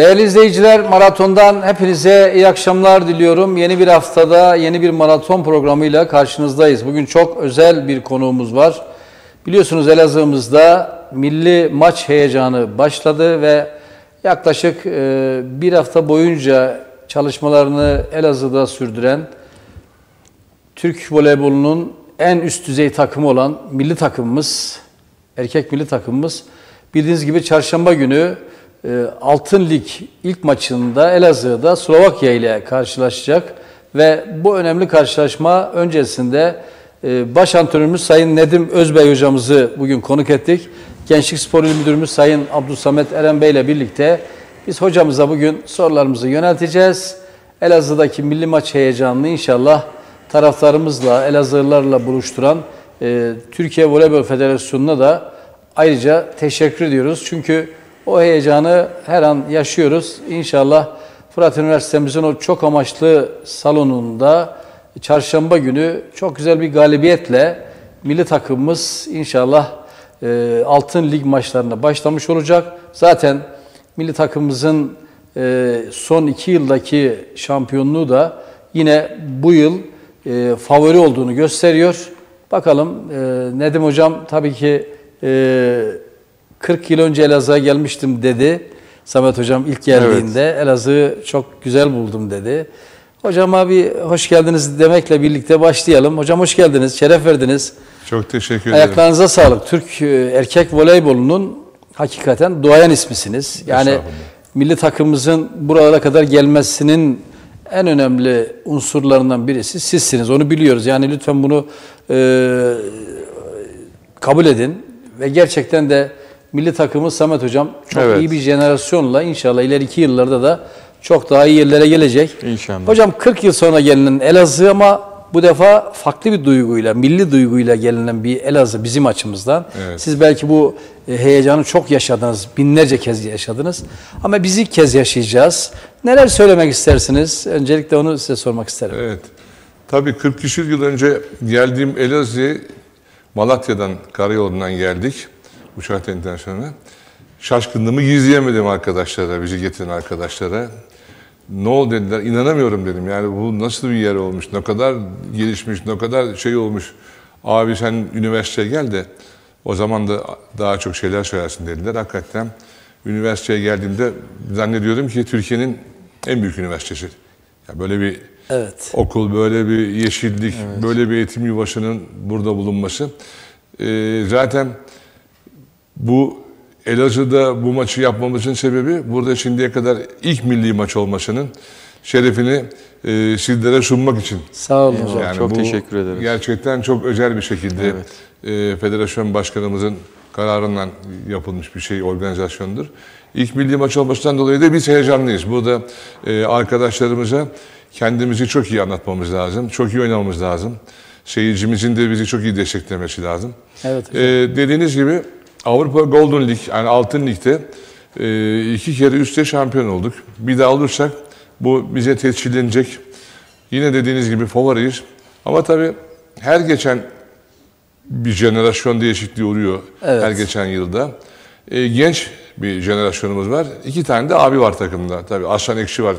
Değerli izleyiciler, maratondan hepinize iyi akşamlar diliyorum. Yeni bir haftada yeni bir maraton programıyla karşınızdayız. Bugün çok özel bir konuğumuz var. Biliyorsunuz Elazığ'ımızda milli maç heyecanı başladı ve yaklaşık e, bir hafta boyunca çalışmalarını Elazığ'da sürdüren Türk voleybolunun en üst düzey takımı olan milli takımımız, erkek milli takımımız bildiğiniz gibi çarşamba günü e, Altın Lig ilk maçında Elazığ'da Slovakya ile karşılaşacak ve bu önemli karşılaşma öncesinde e, baş antrenörümüz Sayın Nedim Özbey hocamızı bugün konuk ettik. Gençlik Spor İl Müdürümüz Sayın Abdülsamet Eren Bey ile birlikte biz hocamıza bugün sorularımızı yönelteceğiz. Elazığ'daki milli maç heyecanını inşallah taraftarımızla, Elazığlılarla buluşturan e, Türkiye Voleybol Federasyonu'na da ayrıca teşekkür ediyoruz. Çünkü o heyecanı her an yaşıyoruz. İnşallah Fırat Üniversitemizin o çok amaçlı salonunda çarşamba günü çok güzel bir galibiyetle milli takımımız inşallah e, Altın Lig maçlarına başlamış olacak. Zaten milli takımımızın e, son iki yıldaki şampiyonluğu da yine bu yıl e, favori olduğunu gösteriyor. Bakalım e, Nedim Hocam tabii ki e, 40 yıl önce Elazığ'a gelmiştim dedi. Samet Hocam ilk geldiğinde evet. Elazığ'ı çok güzel buldum dedi. Hocam abi hoş geldiniz demekle birlikte başlayalım. Hocam hoş geldiniz, şeref verdiniz. Çok teşekkür ederim. Ayaklarınıza sağlık. Türk e, erkek voleybolunun hakikaten duayen ismisiniz. Yani milli takımımızın buralara kadar gelmesinin en önemli unsurlarından birisi sizsiniz. Onu biliyoruz. Yani lütfen bunu e, kabul edin ve gerçekten de milli takımı Samet Hocam çok evet. iyi bir jenerasyonla inşallah ileriki yıllarda da çok daha iyi yerlere gelecek. İnşallah. Hocam 40 yıl sonra gelinen Elazığ ama bu defa farklı bir duyguyla, milli duyguyla gelinen bir Elazığ bizim açımızdan. Evet. Siz belki bu e, heyecanı çok yaşadınız, binlerce kez yaşadınız. Ama biz ilk kez yaşayacağız. Neler söylemek istersiniz? Öncelikle onu size sormak isterim. Evet. Tabii 40 küsur yıl önce geldiğim Elazığ, Malatya'dan, karayolundan geldik. Uçak Internasyonel'e. Şaşkınlığımı gizleyemedim arkadaşlara, bizi getiren arkadaşlara. Ne oldu dediler, inanamıyorum dedim. Yani bu nasıl bir yer olmuş, ne kadar gelişmiş, ne kadar şey olmuş. Abi sen üniversiteye gel de o zaman da daha çok şeyler söylersin dediler. Hakikaten üniversiteye geldiğimde zannediyordum ki Türkiye'nin en büyük üniversitesi. Yani böyle bir evet. okul, böyle bir yeşillik, evet. böyle bir eğitim yuvasının burada bulunması. Ee, zaten bu Elazığ'da bu maçı yapmamızın sebebi burada şimdiye kadar ilk milli maç olmasının şerefini e, sizlere sunmak için. Sağ olun hocam. Yani çok teşekkür ederiz. Gerçekten çok özel bir şekilde evet. e, federasyon başkanımızın kararından yapılmış bir şey, organizasyondur. İlk milli maç olmasından dolayı da biz heyecanlıyız. Burada e, arkadaşlarımıza kendimizi çok iyi anlatmamız lazım, çok iyi oynamamız lazım. Seyircimizin de bizi çok iyi desteklemesi lazım. Evet hocam. E, dediğiniz gibi Avrupa Golden League yani Altın Lig'de e, iki kere üstte şampiyon olduk. Bir daha olursak bu bize tescillenecek. Yine dediğiniz gibi favoriyiz. Ama tabii her geçen bir jenerasyon değişikliği oluyor evet. her geçen yılda. E, genç bir jenerasyonumuz var. İki tane de abi var takımda. Tabii Aslan Ekşi var.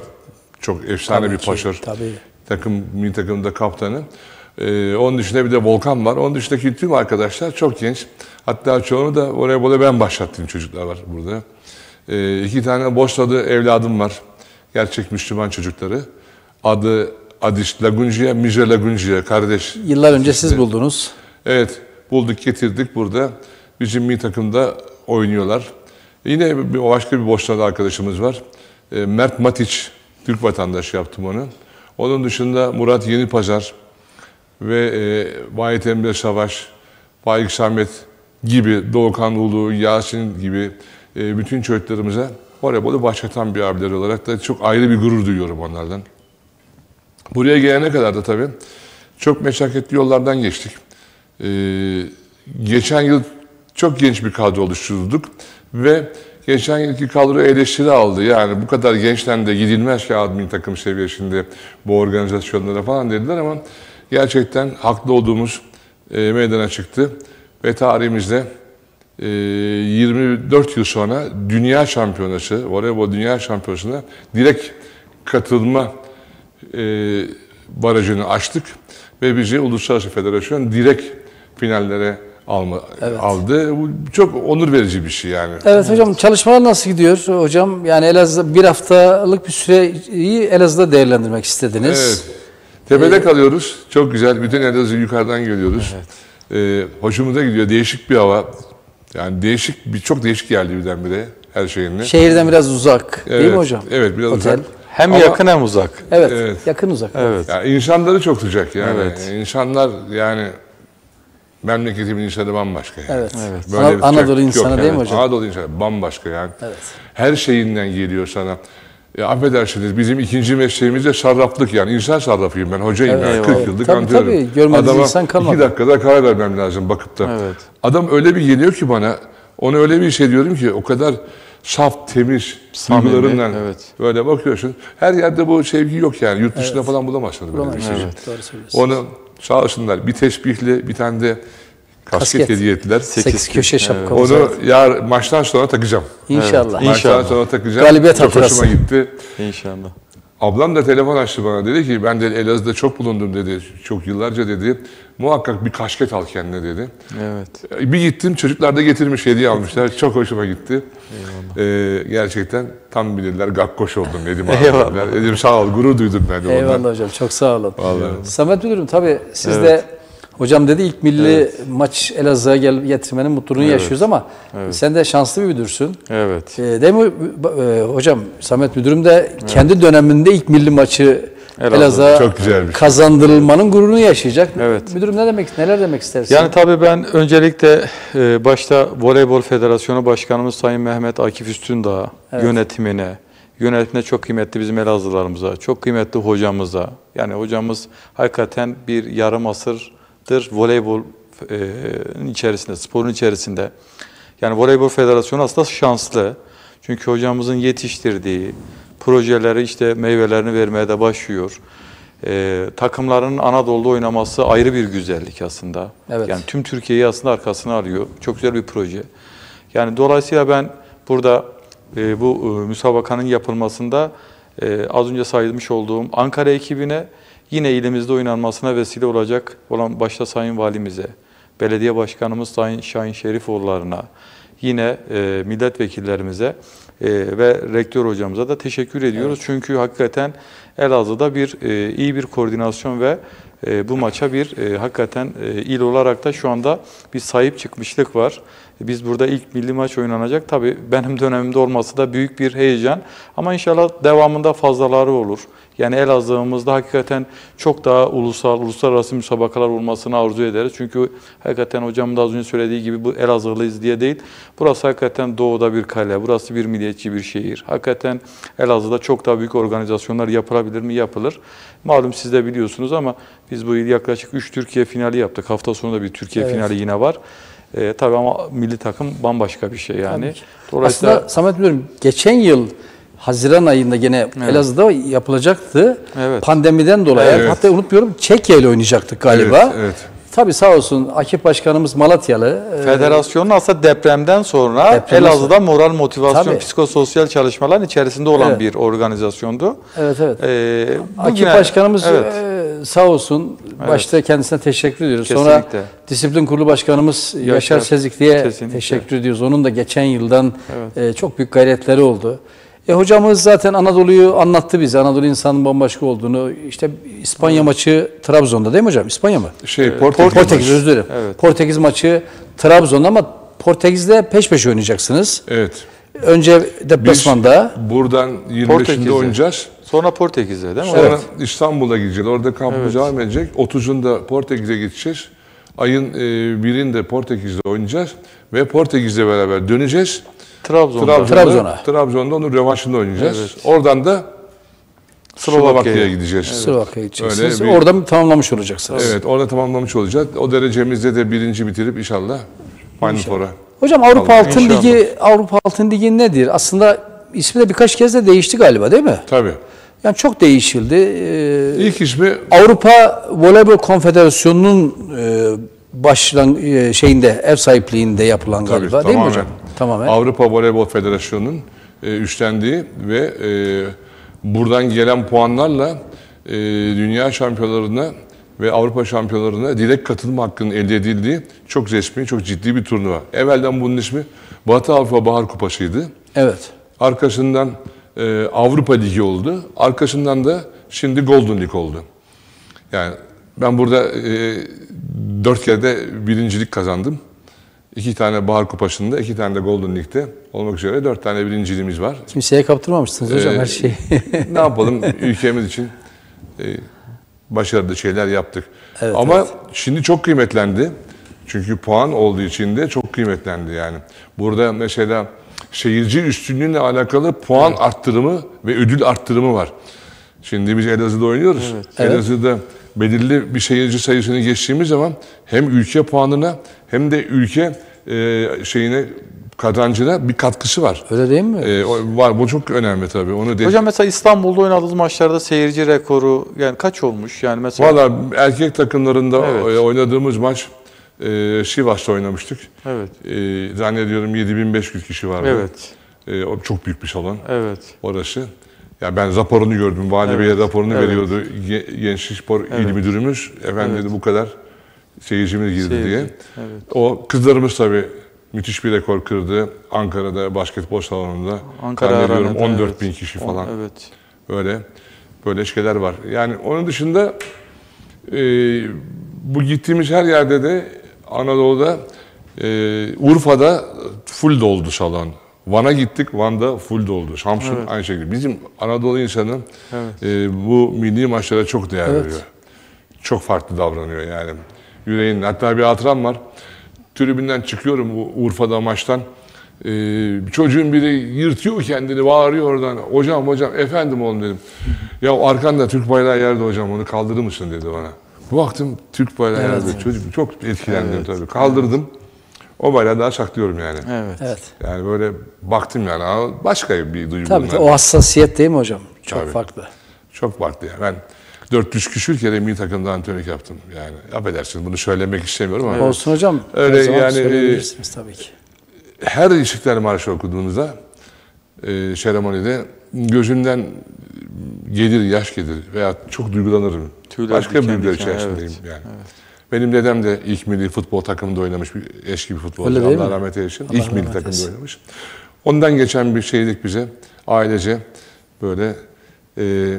Çok efsane tabii bir paşır. Tabii. Takım, milli takımda kaptanı. Ee, onun dışında bir de Volkan var. Onun dışındaki tüm arkadaşlar çok genç. Hatta çoğunu da voleybola ben başlattığım çocuklar var burada. Ee, iki tane Bosna'da evladım var. Gerçek Müslüman çocukları. Adı Adiş Laguncia, Miже Laguncia kardeş. Yıllar önce siz buldunuz. Evet, bulduk getirdik burada. Bizim milli takımda oynuyorlar. Yine bir, başka bir Bosna'da arkadaşımız var. E, Mert Matiç, Türk vatandaşı yaptım onu. Onun dışında Murat Yenipazar, ve e, Vahit Emre Savaş, Faik Samet gibi, Doğukan Ulu, Yasin gibi e, bütün çocuklarımıza voleybolu başlatan bir abiler olarak da çok ayrı bir gurur duyuyorum onlardan. Buraya gelene kadar da tabii çok meşakkatli yollardan geçtik. Ee, geçen yıl çok genç bir kadro oluşturduk ve geçen yılki kadro eleştiri aldı. Yani bu kadar gençten de gidilmez ki admin takım seviyesinde bu organizasyonlara falan dediler ama gerçekten haklı olduğumuz e, meydana çıktı. Ve tarihimizde e, 24 yıl sonra Dünya Şampiyonası, voleybol Dünya Şampiyonası'na direkt katılma e, barajını açtık ve bizi Uluslararası Federasyon direkt finallere alma, aldı. Bu çok onur verici bir şey yani. Evet hocam çalışmalar nasıl gidiyor hocam? Yani Elazığ bir haftalık bir süreyi Elazığ'da değerlendirmek istediniz. Evet. Tepede kalıyoruz. Çok güzel. Bütün Elazığ'ı yukarıdan görüyoruz. Ee, hoşumuza gidiyor. Değişik bir hava. Yani değişik, bir çok değişik geldi birdenbire her şeyinle. Şehirden biraz uzak değil mi Evet, hocam? Evet, biraz Otel. uzak. Hem Ama- yakın hem uzak. Evet, Evet. yakın uzak. Evet. Ya insanları çok sıcak yani. Evet. İnsanlar yani memleketimin insanı bambaşka yani. Evet. Evet. Sıcak Anadolu yok insanı değil mi yani. hocam? Anadolu insanı bambaşka yani. Evet. Her şeyinden geliyor sana. Ya affedersiniz bizim ikinci mesleğimiz de sarraflık yani. İnsan sarrafıyım ben hocayım Evet, yani. eyvallah. 40 yıllık Tabii, antrenörüm. tabii. Görmediğiniz Adama insan kalmadı. iki dakikada karar vermem lazım bakıp da. Evet. Adam öyle bir geliyor ki bana, onu öyle bir hissediyorum ki o kadar saf, temiz, duygularından evet. böyle bakıyorsun. Her yerde bu sevgi yok yani. Yurt dışında falan bulamazsınız böyle bir şey. Doğru söylüyorsun. Onu sağ olsunlar bir tesbihli bir tane de kasket, Kasket. hediye ettiler. Sekiz köşe şapkamız. Onu ya maçtan sonra takacağım. İnşallah. Evet. Maçtan İnşallah. sonra takacağım. Galibiyet Çok hatırası. hoşuma gitti. İnşallah. Ablam da telefon açtı bana dedi ki ben de Elazığ'da çok bulundum dedi. Çok yıllarca dedi. Muhakkak bir kasket al kendine dedi. Evet. Bir gittim çocuklar da getirmiş hediye almışlar. Çok hoşuma gitti. Ee, gerçekten tam bilirler gakkoş oldum Nedim abi. Eyvallah. Dedim sağ ol gurur duydum ben de ondan. Eyvallah hocam çok sağ olun. Vallahi. Samet Müdürüm tabii siz Evet. de hocam dedi ilk milli maç Elazığ'a getirmenin mutluluğunu yaşıyoruz ama sen de şanslı bir müdürsün. Evet. Ee, değil mi e, hocam Samet Müdürüm de kendi döneminde ilk milli maçı. Elazığ'a şey. kazandırılmanın gururunu yaşayacak. Evet. Müdürüm ne demek neler demek istersin? Yani tabii ben öncelikle e, başta Voleybol Federasyonu Başkanımız Sayın Mehmet Akif Üstündağ yönetimine, yönetimine çok kıymetli bizim Elazığlarımıza, çok kıymetli hocamıza. Yani hocamız hakikaten bir yarım asırdır voleybol e, içerisinde, sporun içerisinde. Yani Voleybol Federasyonu aslında şanslı. Çünkü hocamızın yetiştirdiği projeleri işte meyvelerini vermeye de başlıyor. Ee, takımların Anadolu'da oynaması ayrı bir güzellik aslında. Evet. Yani tüm Türkiye'yi aslında arkasına alıyor. Çok güzel bir proje. Yani dolayısıyla ben burada e, bu e, müsabakanın yapılmasında e, az önce saymış olduğum Ankara ekibine yine ilimizde oynanmasına vesile olacak olan başta Sayın Valimize, Belediye Başkanımız Sayın Şahin Şerifoğullarına, yine e, milletvekillerimize e, ve rektör hocamıza da teşekkür ediyoruz. Çünkü hakikaten Elazığ'da bir e, iyi bir koordinasyon ve e, bu maça bir e, hakikaten e, il olarak da şu anda bir sahip çıkmışlık var. Biz burada ilk milli maç oynanacak. Tabii benim dönemimde olması da büyük bir heyecan. Ama inşallah devamında fazlaları olur. Yani Elazığ'ımızda hakikaten çok daha ulusal, uluslararası müsabakalar olmasını arzu ederiz. Çünkü hakikaten hocamın da az önce söylediği gibi bu Elazığlıyız diye değil. Burası hakikaten doğuda bir kale, burası bir milliyetçi bir şehir. Hakikaten Elazığ'da çok daha büyük organizasyonlar yapılabilir mi? Yapılır. Malum siz de biliyorsunuz ama biz bu yıl yaklaşık 3 Türkiye finali yaptık. Hafta sonu da bir Türkiye Evet. finali yine var. Ee, tabii ama milli takım bambaşka bir şey yani. Dolayısıyla Aslında Samet Müdürüm geçen yıl Haziran ayında gene Elazığ'da yapılacaktı. Evet. Pandemiden dolayı. Evet. Hatta unutmuyorum Çekya ile oynayacaktık galiba. Evet, evet. Tabii sağ olsun Akif Başkanımız Malatyalı. Ee, Federasyonun aslında depremden sonra Depremden Elazığ'da moral, motivasyon, Tabii. psikososyal çalışmaların içerisinde olan Evet. bir organizasyondu. Evet evet. Ee, Akif bugüne- Başkanımız evet. e, sağ olsun. Başta kendisine teşekkür ediyoruz. Sonra. Disiplin Kurulu Başkanımız Yaşar, Yaşar, Sezikli'ye teşekkür ediyoruz. Onun da geçen yıldan e, çok büyük gayretleri oldu. E, hocamız zaten Anadolu'yu anlattı bize. Anadolu insanın bambaşka olduğunu. İşte İspanya maçı Trabzon'da değil mi hocam? İspanya mı? Şey Portekiz. Portekiz özür dilerim. Evet. Portekiz maçı Trabzon'da ama Portekiz'de peş peşe oynayacaksınız. Evet. Önce Biz deplasmanda. buradan 25'inde Portekiz'e. oynayacağız. Sonra Portekiz'e değil mi? Sonra İstanbul'a gideceğiz. Orada kampımız devam edecek. 30'unda Portekiz'e gideceğiz. Ayın e, birinde Portekiz'de oynayacağız. Ve Portekiz'le beraber döneceğiz. Trabzon'da. Trabzon'da, Trabzon'a. Trabzon'da onun rövanşında oynayacağız. Evet. Oradan da Slovakya'ya. Gideceğiz. Slovakya'ya gideceksiniz. Öyle bir- Orada tamamlamış olacaksınız. Evet, orada tamamlamış olacağız. O derecemizde de birinci bitirip inşallah Final Four'a. Hocam Avrupa Altın inşallah. Ligi Avrupa Altın Ligi nedir? Aslında ismi de birkaç kez de değişti galiba değil mi? Tabii. Yani çok değişildi. Ee, İlk ismi Avrupa Voleybol Konfederasyonu'nun e, başlan e, şeyinde ev sahipliğinde yapılan Tabii, galiba değil mi tamamen. hocam? Tamamen. Avrupa Voleybol Federasyonu'nun e, üstlendiği ve e, buradan gelen puanlarla e, dünya şampiyonlarına ve Avrupa şampiyonlarına direkt katılma hakkının elde edildiği çok resmi, çok ciddi bir turnuva. Evvelden bunun ismi Batı Avrupa Bahar Kupası'ydı. Evet. Arkasından e, Avrupa Ligi oldu. Arkasından da şimdi Golden League oldu. Yani ben burada e, dört kere de birincilik kazandım. İki tane Bahar Kupası'nda, iki tane de Golden League'de olmak üzere dört tane birinciliğimiz var. Kimseye kaptırmamışsınız hocam Ee, her şeyi. ne yapalım ülkemiz için e, başarılı şeyler yaptık. Evet, Ama evet. şimdi çok kıymetlendi. Çünkü puan olduğu için de çok kıymetlendi yani. Burada mesela seyirci üstünlüğüyle alakalı puan arttırımı ve ödül arttırımı var. Şimdi biz Elazığ'da oynuyoruz. Evet. Elazığ'da belirli bir seyirci sayısını geçtiğimiz zaman hem ülke puanına hem de ülke e, şeyine kazancına bir katkısı var. Öyle değil mi? E, o- var bu çok önemli tabii. Onu de- Hocam mesela İstanbul'da oynadığınız maçlarda seyirci rekoru yani kaç olmuş? Yani mesela Valla erkek takımlarında Evet. e, oynadığımız maç e, Sivas'ta oynamıştık. Evet. E, zannediyorum 7500 kişi vardı. Evet. E, o çok büyük bir salon Evet. orası. Ya ben raporunu gördüm. Vali Bey'e Evet. raporunu Evet. veriyordu. Ge- Gençlik Spor İl Müdürümüz. Efendim dedi bu kadar seyircimiz girdi Seyirci. diye. Evet. O kızlarımız tabii müthiş bir rekor kırdı. Ankara'da basketbol salonunda. Ankara Arena'da, 14 evet. bin kişi On- falan. Evet. Böyle böyle şeyler var. Yani onun dışında e, bu gittiğimiz her yerde de Anadolu'da e, Urfa'da full doldu salon. Van'a gittik, Van'da full doldu. Samsun Evet. aynı şekilde. Bizim Anadolu insanı Evet. e, bu milli maçlara çok değer Evet. veriyor. Çok farklı davranıyor yani. Yüreğin. Hatta bir hatıram var. Tribünden çıkıyorum bu Urfa'da maçtan. Ee, çocuğun biri yırtıyor kendini, bağırıyor oradan. Hocam hocam, efendim oğlum dedim. Ya arkanda Türk bayrağı yerde hocam, onu kaldırır mısın dedi bana. Baktım Türk bayrağı Evet. yerde. Çocuk çok etkilendim Evet. tabii. Kaldırdım. O bayrağı daha saklıyorum yani. Evet. Evet. Yani böyle baktım yani. Başka bir duygu Tabii bunlar. o hassasiyet değil mi hocam? Çok Tabii. farklı. Çok farklı yani. Ben 400 küsür kere milli takımda antrenörlük yaptım. Yani affedersiniz bunu söylemek istemiyorum ama Olsun hocam. Öyle Her zaman yani, söyleyebilirsiniz tabii ki. her İstiklal Marşı okuduğunuzda e, seremonide gözümden gelir, yaş gelir veya çok duygulanırım. Tüyler Başka bir duygular içerisindeyim evet, yani. Benim dedem de ilk milli futbol takımında oynamış bir eski bir futbolcu. Öyle değil Allah mi? rahmet eylesin. Allah ilk milli takımda eylesin. oynamış. Ondan geçen bir şeylik bize ailece böyle e,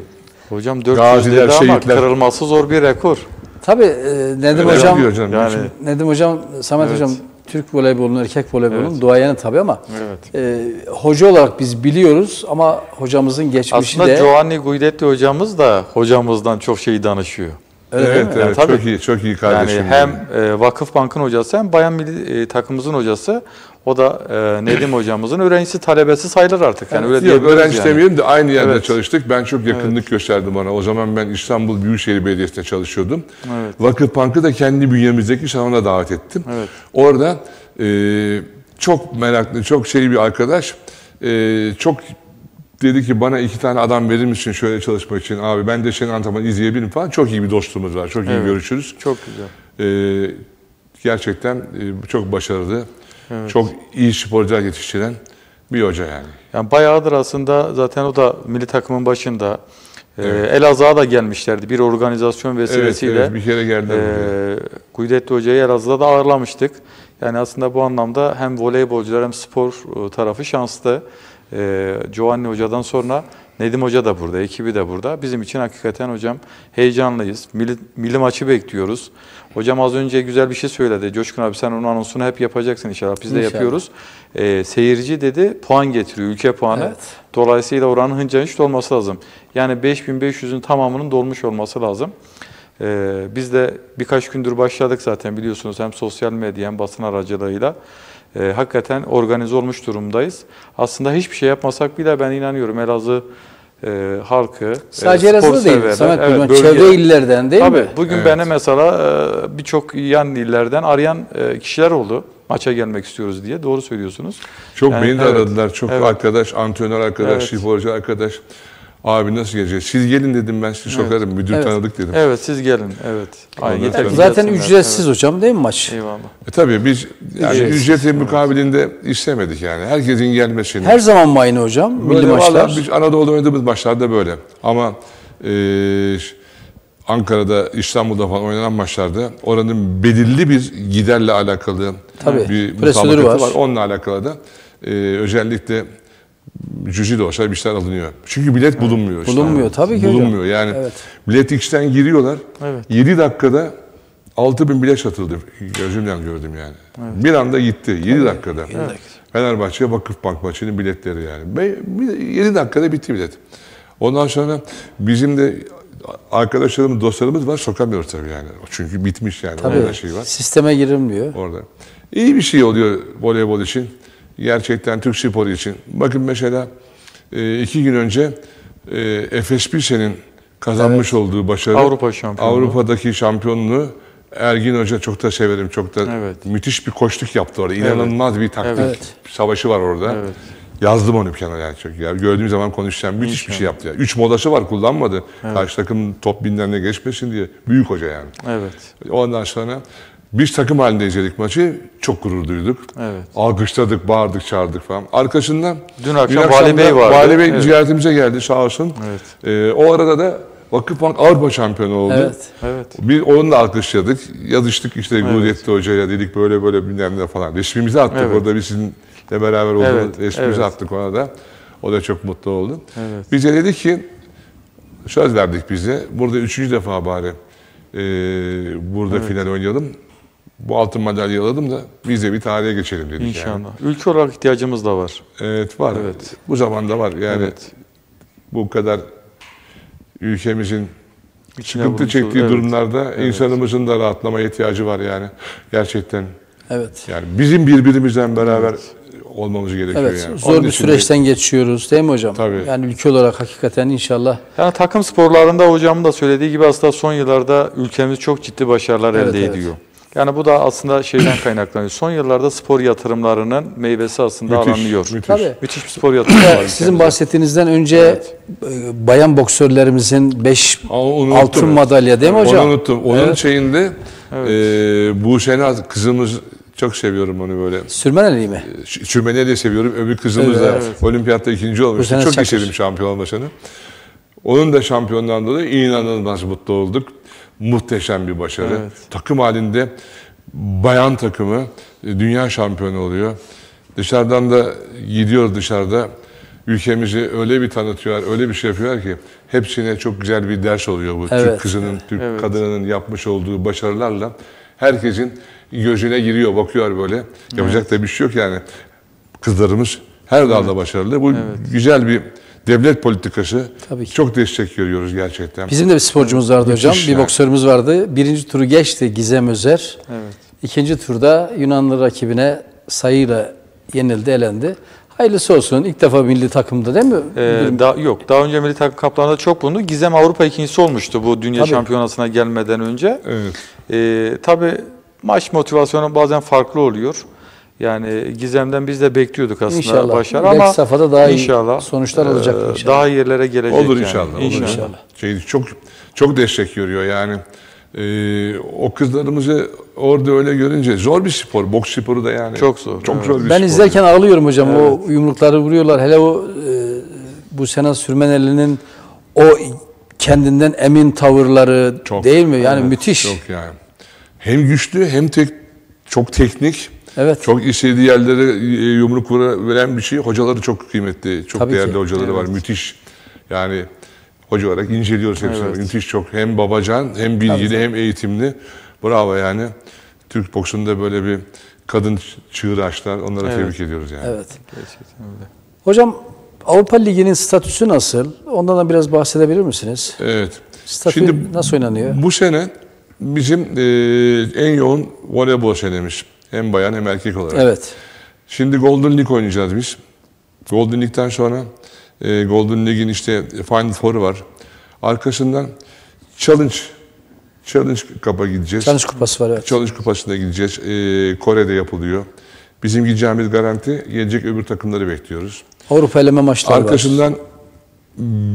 Hocam 400 Gaziler, dedi ama şehitler. kırılması zor bir rekor. Tabii e, Nedim öyle hocam, canım. Yani Nedim hocam, Samet Evet. hocam Türk voleybolunun, erkek voleybolunun Evet. duayeni tabii ama evet. e, hoca olarak biz biliyoruz ama hocamızın geçmişi Aslında de Giovanni Guidetti hocamız da hocamızdan çok şey danışıyor. Öyle evet, evet, Yani tabii. çok iyi, çok iyi kardeşim. Yani hem e, Vakıf Bank'ın hocası hem Bayan Milli e, takımımızın hocası. O da e, Nedim hocamızın öğrencisi, talebesi sayılır artık. Yani öyle Yok, diyebiliriz öğrenci yani. demeyelim de aynı yerde Evet. çalıştık. Ben çok yakınlık gösterdim ona. O zaman ben İstanbul Büyükşehir Belediyesi'nde çalışıyordum. Evet. Vakıf Bank'ı da kendi bünyemizdeki salona davet ettim. Evet. Orada e, çok meraklı, çok şey bir arkadaş. e, çok dedi ki bana iki tane adam verir misin şöyle çalışmak için? Abi ben de senin antrenmanı izleyebilirim falan. Çok iyi bir dostluğumuz var. Çok iyi Evet. görüşürüz. Çok güzel. E, gerçekten e, çok başarılı, çok iyi sporcular yetiştiren bir hoca yani. Yani bayağıdır aslında zaten o da milli takımın başında. E, Elazığ'a da gelmişlerdi bir organizasyon Evet, vesilesiyle. evet, bir kere geldiler. Ee, Guidetti Hoca'yı Elazığ'da da ağırlamıştık. Yani aslında bu anlamda hem voleybolcular hem spor e, tarafı şanslı. Ee, Giovanni Hoca'dan sonra Nedim Hoca da burada, ekibi de burada. Bizim için hakikaten hocam heyecanlıyız. Milli, milli maçı bekliyoruz. Hocam az önce güzel bir şey söyledi. Coşkun abi sen onun anonsunu hep yapacaksın inşallah. Biz de İnşallah. yapıyoruz. Ee, seyirci dedi puan getiriyor, ülke puanı. Evet. Dolayısıyla oranın hınca hiç dolması lazım. Yani 5500'ün tamamının dolmuş olması lazım. Ee, biz de birkaç gündür başladık zaten biliyorsunuz hem sosyal medya hem basın aracılığıyla. Ee, hakikaten organize olmuş durumdayız. Aslında hiçbir şey yapmasak bile ben inanıyorum Elazığ e, halkı, Sadece e, Elazığ'da değil. severler, Samet evet, bölge- çevre illerden değil Tabii mi? bugün Evet. beni mesela e, birçok yan illerden arayan e, kişiler oldu. Maça gelmek istiyoruz diye. Doğru söylüyorsunuz. Çok Yani beni de evet, aradılar. Çok evet. arkadaş, antrenör arkadaş, Evet. sporcu arkadaş. Abi nasıl geleceğiz? Siz gelin dedim ben sizi sokarım. Müdür Evet. tanıdık dedim. Evet siz gelin. Evet. Aynen, yeter Zaten ücretsiz hocam değil mi maç? Evet. Eyvallah. E tabii biz yani Ücretsiz. ücreti mukabilinde istemedik yani. Herkesin gelmesini. Her zaman mı aynı hocam? Milli Böyle maçlar. vallahi biz Anadolu'da oynadığımız maçlarda böyle. Ama e, Ankara'da, İstanbul'da falan oynanan maçlarda oranın belirli bir giderle alakalı Tabii, bir mutabakatı var. var. Onunla alakalı da e, özellikle cüzi de olsa bir şeyler alınıyor. Çünkü bilet bulunmuyor. işte. Bulunmuyor, tabii ki hocam. Bulunmuyor yani. Evet. Bilet X'ten giriyorlar. Evet. 7 dakikada 6000 bilet satıldı. Gözümden gördüm yani. Bir anda gitti 7 dakikada. Fenerbahçe Vakıfbank maçının biletleri yani. Be- bir- 7 dakikada bitti bilet. Ondan sonra bizim de arkadaşlarımız, dostlarımız var sokamıyoruz tabii yani. Çünkü bitmiş yani. Tabii. Orada şey var Sisteme girilmiyor. orada. İyi bir şey oluyor voleybol için. Gerçekten Türk sporu için. Bakın mesela e, iki gün önce e, Efes Pilsen'in kazanmış olduğu başarı Avrupa şampiyonluğu. Avrupa'daki şampiyonluğu Ergin Hoca çok da severim. Çok da Evet. müthiş bir koçluk yaptı orada. İnanılmaz bir taktik Evet. savaşı var orada. Evet. Yazdım onu yani çok. Ya. Gördüğüm zaman konuşacağım. Müthiş bir şey yaptı. Ya. Üç modası var kullanmadı. Karşı takım top binlerine geçmesin diye. Büyük hoca yani. Evet. Ondan sonra biz takım halinde izledik maçı. Çok gurur duyduk. Evet. Alkışladık, bağırdık, çağırdık falan. Arkasından Dün akşam akşam Vali Bey vardı. Vali Bey Evet. ziyaretimize geldi sağ olsun. Evet. Ee, o arada da Vakıfbank Avrupa şampiyonu oldu. Evet. Evet. Bir onu da alkışladık. Yazıştık işte Guliyetli Hoca'ya dedik böyle böyle bilmem ne falan. Resmimizi attık Evet. orada biz sizinle beraber olduğumuz Evet, resmimizi evet. attık ona da. O da çok mutlu oldu. Evet. Bize dedi ki söz verdik bize. Burada üçüncü defa bari e, burada final oynayalım. Bu altın madalya alalım da biz de bir tarihe geçelim dedik yani. İnşallah. Ülke olarak ihtiyacımız da var. Evet var. Evet. Bu zamanda var. Yani Evet. bu kadar ülkemizin İçine sıkıntı çektiği. Evet. durumlarda insanımızın da rahatlamaya ihtiyacı var yani. Gerçekten Evet. yani bizim birbirimizden beraber olmamız gerekiyor Evet. yani. Zor Onun bir için de- süreçten geçiyoruz değil mi hocam? Tabii. Yani ülke olarak hakikaten inşallah Yani takım sporlarında hocamın da söylediği gibi aslında son yıllarda ülkemiz çok ciddi başarılar Evet, elde evet. ediyor. Yani bu da aslında şeyden kaynaklanıyor. Son yıllarda spor yatırımlarının meyvesi aslında Müthiş, alınıyor. müthiş. Tabii. Müthiş bir spor yatırımı var. Sizin bahsettiğinizden önce e, bayan boksörlerimizin 5 Aa, onu unuttum. altın madalya değil mi hocam? Onu unuttum. Onun Evet. şeyinde e, bu sene kızımız çok seviyorum onu böyle. Sürmeneli mi? Ş- Sürmeneli de seviyorum. Öbür kızımız da Evet, olimpiyatta ikinci olmuştu. Çok Çakır. istedim şampiyon olmasını. Onun da şampiyondan dolayı inanılmaz mutlu olduk. Muhteşem bir başarı. Evet. Takım halinde bayan takımı e, dünya şampiyonu oluyor. Dışarıdan da gidiyor dışarıda. Ülkemizi öyle bir tanıtıyorlar, öyle bir şey yapıyorlar ki hepsine çok güzel bir ders oluyor bu. Evet. Türk kızının, Türk Evet. kadınının yapmış olduğu başarılarla herkesin gözüne giriyor, bakıyor böyle. Yapacak da bir şey yok yani. Kızlarımız her dalda başarılı. Bu güzel bir devlet politikası. Tabii ki. Çok destek görüyoruz gerçekten. Bizim de bir sporcumuz vardı Müthiş hocam. Bir yani. boksörümüz vardı. Birinci turu geçti Gizem Özer. Evet. İkinci turda Yunanlı rakibine sayıyla yenildi, elendi. Hayırlısı olsun. İlk defa milli takımda değil mi? Ee, daha, yok. Daha önce milli takım kaplanında çok bulundu. Gizem Avrupa ikincisi olmuştu bu dünya Tabii. şampiyonasına gelmeden önce. Evet. Ee, tabii maç motivasyonu bazen farklı oluyor. Yani Gizem'den biz de bekliyorduk aslında İnşallah. başarı ama safhada daha iyi inşallah, sonuçlar olacak e, inşallah. Daha iyi yerlere gelecek Olur yani. inşallah. Olur İnşallah. İnşallah. Şey, çok çok destek görüyor yani. Ee, o kızlarımızı orada öyle görünce zor bir spor. Boks sporu da yani. Çok zor, Çok evet. zor bir Ben spor. izlerken ağlıyorum hocam. O yumrukları vuruyorlar. Hele o e, bu Sena Sürmeneli'nin o kendinden emin tavırları Çok. değil mi? Yani müthiş. Çok yani. Hem güçlü hem tek çok teknik. Evet. Çok istediği yerlere e, yumruk veren bir şey. Hocaları çok kıymetli. Çok Tabii değerli ki. hocaları var. Müthiş. Yani hoca olarak inceliyoruz hepsini. Evet. Müthiş çok. Hem babacan hem bilgili hem eğitimli. Bravo yani. Türk boksunda böyle bir kadın çığır açtılar. Onlara Evet. tebrik ediyoruz yani. Evet. Gerçekten öyle. Hocam Avrupa Ligi'nin statüsü nasıl? Ondan da biraz bahsedebilir misiniz? Evet. Statü nasıl oynanıyor? Bu sene bizim e, en yoğun voleybol senemiz. Hem bayan hem erkek olarak. Evet. Şimdi Golden League oynayacağız biz. Golden League'den sonra e, Golden League'in işte Final Four'u var. Arkasından Challenge Challenge Cup'a gideceğiz. Challenge kupası var evet. Challenge Kupası'na gideceğiz. E, Kore'de yapılıyor. Bizim gideceğimiz garanti gelecek öbür takımları bekliyoruz. Avrupa eleme maçları var. Arkasından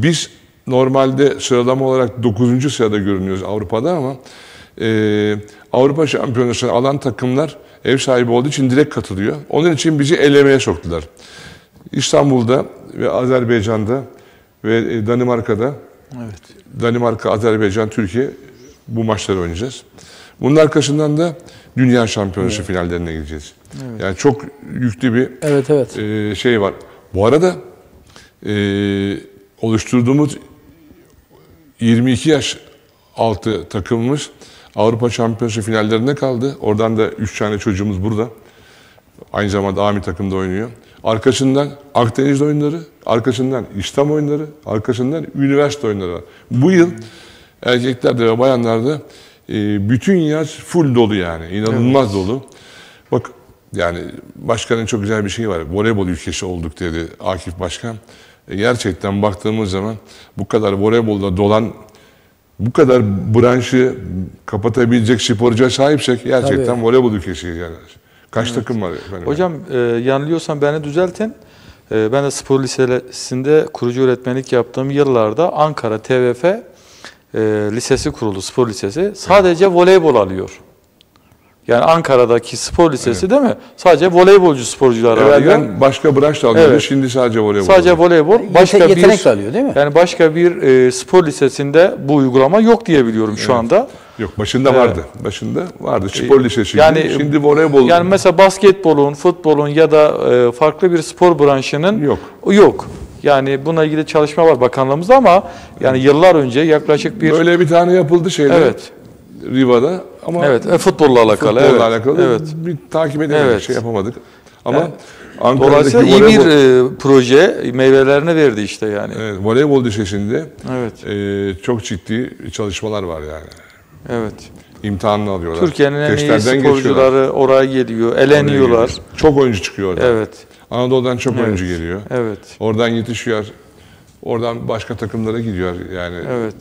biz normalde sıralama olarak 9. sırada görünüyoruz Avrupa'da ama e, Avrupa Şampiyonası'na alan takımlar ev sahibi olduğu için direkt katılıyor. Onun için bizi elemeye soktular. İstanbul'da ve Azerbaycan'da ve e, Danimarka'da Evet. Danimarka, Azerbaycan, Türkiye bu maçları oynayacağız. Bunun arkasından da Dünya Şampiyonası finallerine gideceğiz. Yani çok yüklü bir Evet evet. e, şey var. Bu arada e, oluşturduğumuz 22 yaş altı takımımız Avrupa Şampiyonası finallerinde kaldı. Oradan da 3 tane çocuğumuz burada. Aynı zamanda AMİ takımda oynuyor. Arkasından Akdeniz oyunları, arkasından İslam oyunları, arkasından üniversite oyunları var. Bu yıl erkeklerde ve bayanlarda e, bütün yaz full dolu yani. İnanılmaz dolu. Bak yani başkanın çok güzel bir şeyi var. Voleybol ülkesi olduk dedi Akif Başkan. E, gerçekten baktığımız zaman bu kadar voleybolda dolan bu kadar branşı kapatabilecek sporcuya sahipsek gerçekten Tabii. voleybol ülkesiyiz yani. Kaç takım var efendim? Hocam e, yanılıyorsam beni düzeltin. E, ben de spor lisesinde kurucu öğretmenlik yaptığım yıllarda Ankara TVF e, lisesi kuruldu, spor lisesi. Sadece voleybol alıyor. Yani Ankara'daki spor lisesi değil mi? Sadece voleybolcu sporcular alıyor. Evvelden başka branş da alıyordu. Evet. Şimdi sadece voleybol. Sadece voleybol. Başka Yete- yetenek bir de alıyor değil mi? yani başka bir e, spor lisesinde bu uygulama yok diye biliyorum şu anda. Yok başında Evet. vardı. Başında vardı. Spor lisesi. yani- şimdi voleybol Yani mesela basketbolun, futbolun ya da e, farklı bir spor branşının yok. Yok. Yani buna ilgili çalışma var bakanlığımızda ama yani yıllar önce yaklaşık bir Böyle bir tane yapıldı şeyde. evet. Riva'da ama Evet, e, futbolla alakalı. futbolla evet. alakalı Evet. bir takip edemedik, Evet. şey yapamadık. Ama Yani Ankara'daki Dolayısıyla iyi bir e, proje meyvelerini verdi işte yani. evet, voleybol lisesinde Evet. e, çok ciddi çalışmalar var yani. Evet. İmtihanını alıyorlar. Türkiye'nin en iyi sporcuları oraya geliyor, Oraya eleniyorlar. geliyor. Çok oyuncu çıkıyor oradan. Evet. Anadolu'dan çok Evet. oyuncu geliyor. Evet. Oradan yetişiyor. Oradan başka takımlara gidiyor yani. Evet.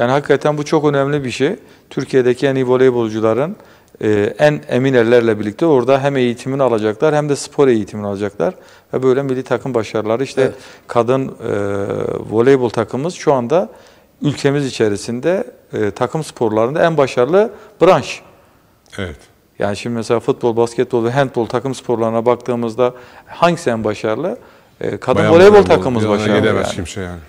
Yani hakikaten bu çok önemli bir şey. Türkiye'deki en iyi voleybolcuların e, en emin ellerle birlikte orada hem eğitimini alacaklar hem de spor eğitimini alacaklar. Ve böyle milli takım başarıları işte Evet. kadın e, voleybol takımımız şu anda ülkemiz içerisinde e, takım sporlarında en başarılı branş. Evet. Yani şimdi mesela futbol, basketbol ve handbol takım sporlarına baktığımızda hangisi en başarılı? E, kadın Bayan voleybol takımımız başarılı. Gelemez Yani. kimse yani.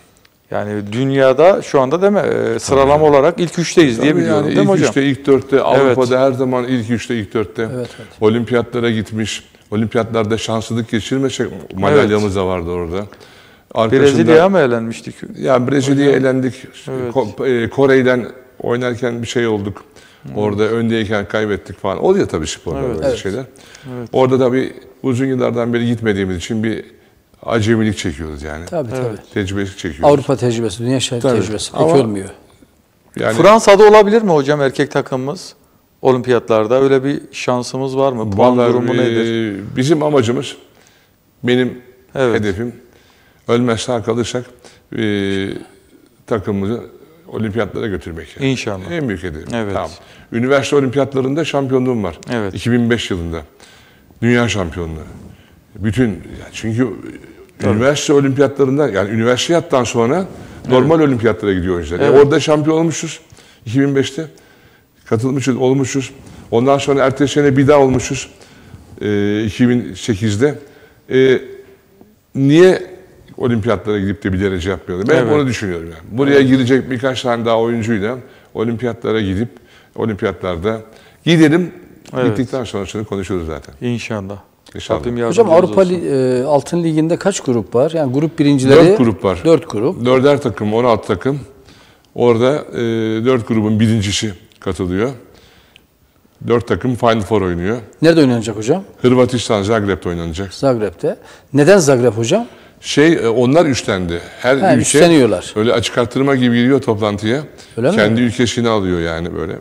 Yani dünyada şu anda değil mi e, sıralama olarak ilk üçteyiz diye Tabii biliyorum yani değil mi ilk hocam? üçte, ilk dörtte, Avrupa'da her zaman ilk üçte, ilk dörtte. Evet, evet. Olimpiyatlara gitmiş. Olimpiyatlarda şanslılık geçirmesek madalyamız da vardı orada. Arkasında, Brezilya'ya mı elenmiştik? Ya Brezilya'ya elendik. Evet. Ko- e, Kore'den oynarken bir şey olduk. Orada öndeyken kaybettik falan. Oluyor tabii sporda Evet. böyle Evet. şeyler. Orada tabii uzun yıllardan beri gitmediğimiz için bir acemilik çekiyoruz yani. Tabii tabii. Tecrübesi çekiyoruz. Avrupa tecrübesi, dünya şehir Tabii. tecrübesi pek Ama- olmuyor. yani Fransa'da olabilir mi hocam erkek takımımız? Olimpiyatlarda öyle bir şansımız var mı? Puan Vallahi, durumu nedir? Bizim amacımız, benim Evet. hedefim, ölmez sağ kalırsak e, takımımızı olimpiyatlara götürmek. yani. İnşallah. En büyük hedefim. Evet. Tamam. Üniversite olimpiyatlarında şampiyonluğum var. Evet. 2005 yılında. Dünya şampiyonluğu. Bütün, ya çünkü üniversite olimpiyatlarında, yani üniversiteyattan sonra normal olimpiyatlara gidiyor oyuncular. E, Evet. orada şampiyon olmuşuz 2005'te. Katılmışız, olmuşuz. Ondan sonra ertesi sene bir daha olmuşuz. E, 2008'de. E, niye olimpiyatlara gidip de bir derece yapmıyorlar? Ben hep Evet. onu düşünüyorum yani. Buraya girecek birkaç tane daha oyuncuyla olimpiyatlara gidip olimpiyatlarda gidelim. Evet. Bittikten sonrasını konuşuruz zaten. İnşallah. İnşallah. Rabbim Hocam Avrupa olsun. Li- e, Altın Ligi'nde kaç grup var? Yani grup birincileri Dört grup var. 4 grup. Dörder takım, 16 takım. Orada e, dört grubun birincisi katılıyor. Dört takım Final Four oynuyor. Nerede oynanacak hocam? Hırvatistan, Zagreb'de oynanacak. Zagreb'te. Neden Zagreb hocam? Şey, e, onlar üçlendi. Her Ha, ülke üstleniyorlar. öyle açık artırma gibi giriyor toplantıya. Öyle mi? Kendi ülkesini alıyor yani böyle.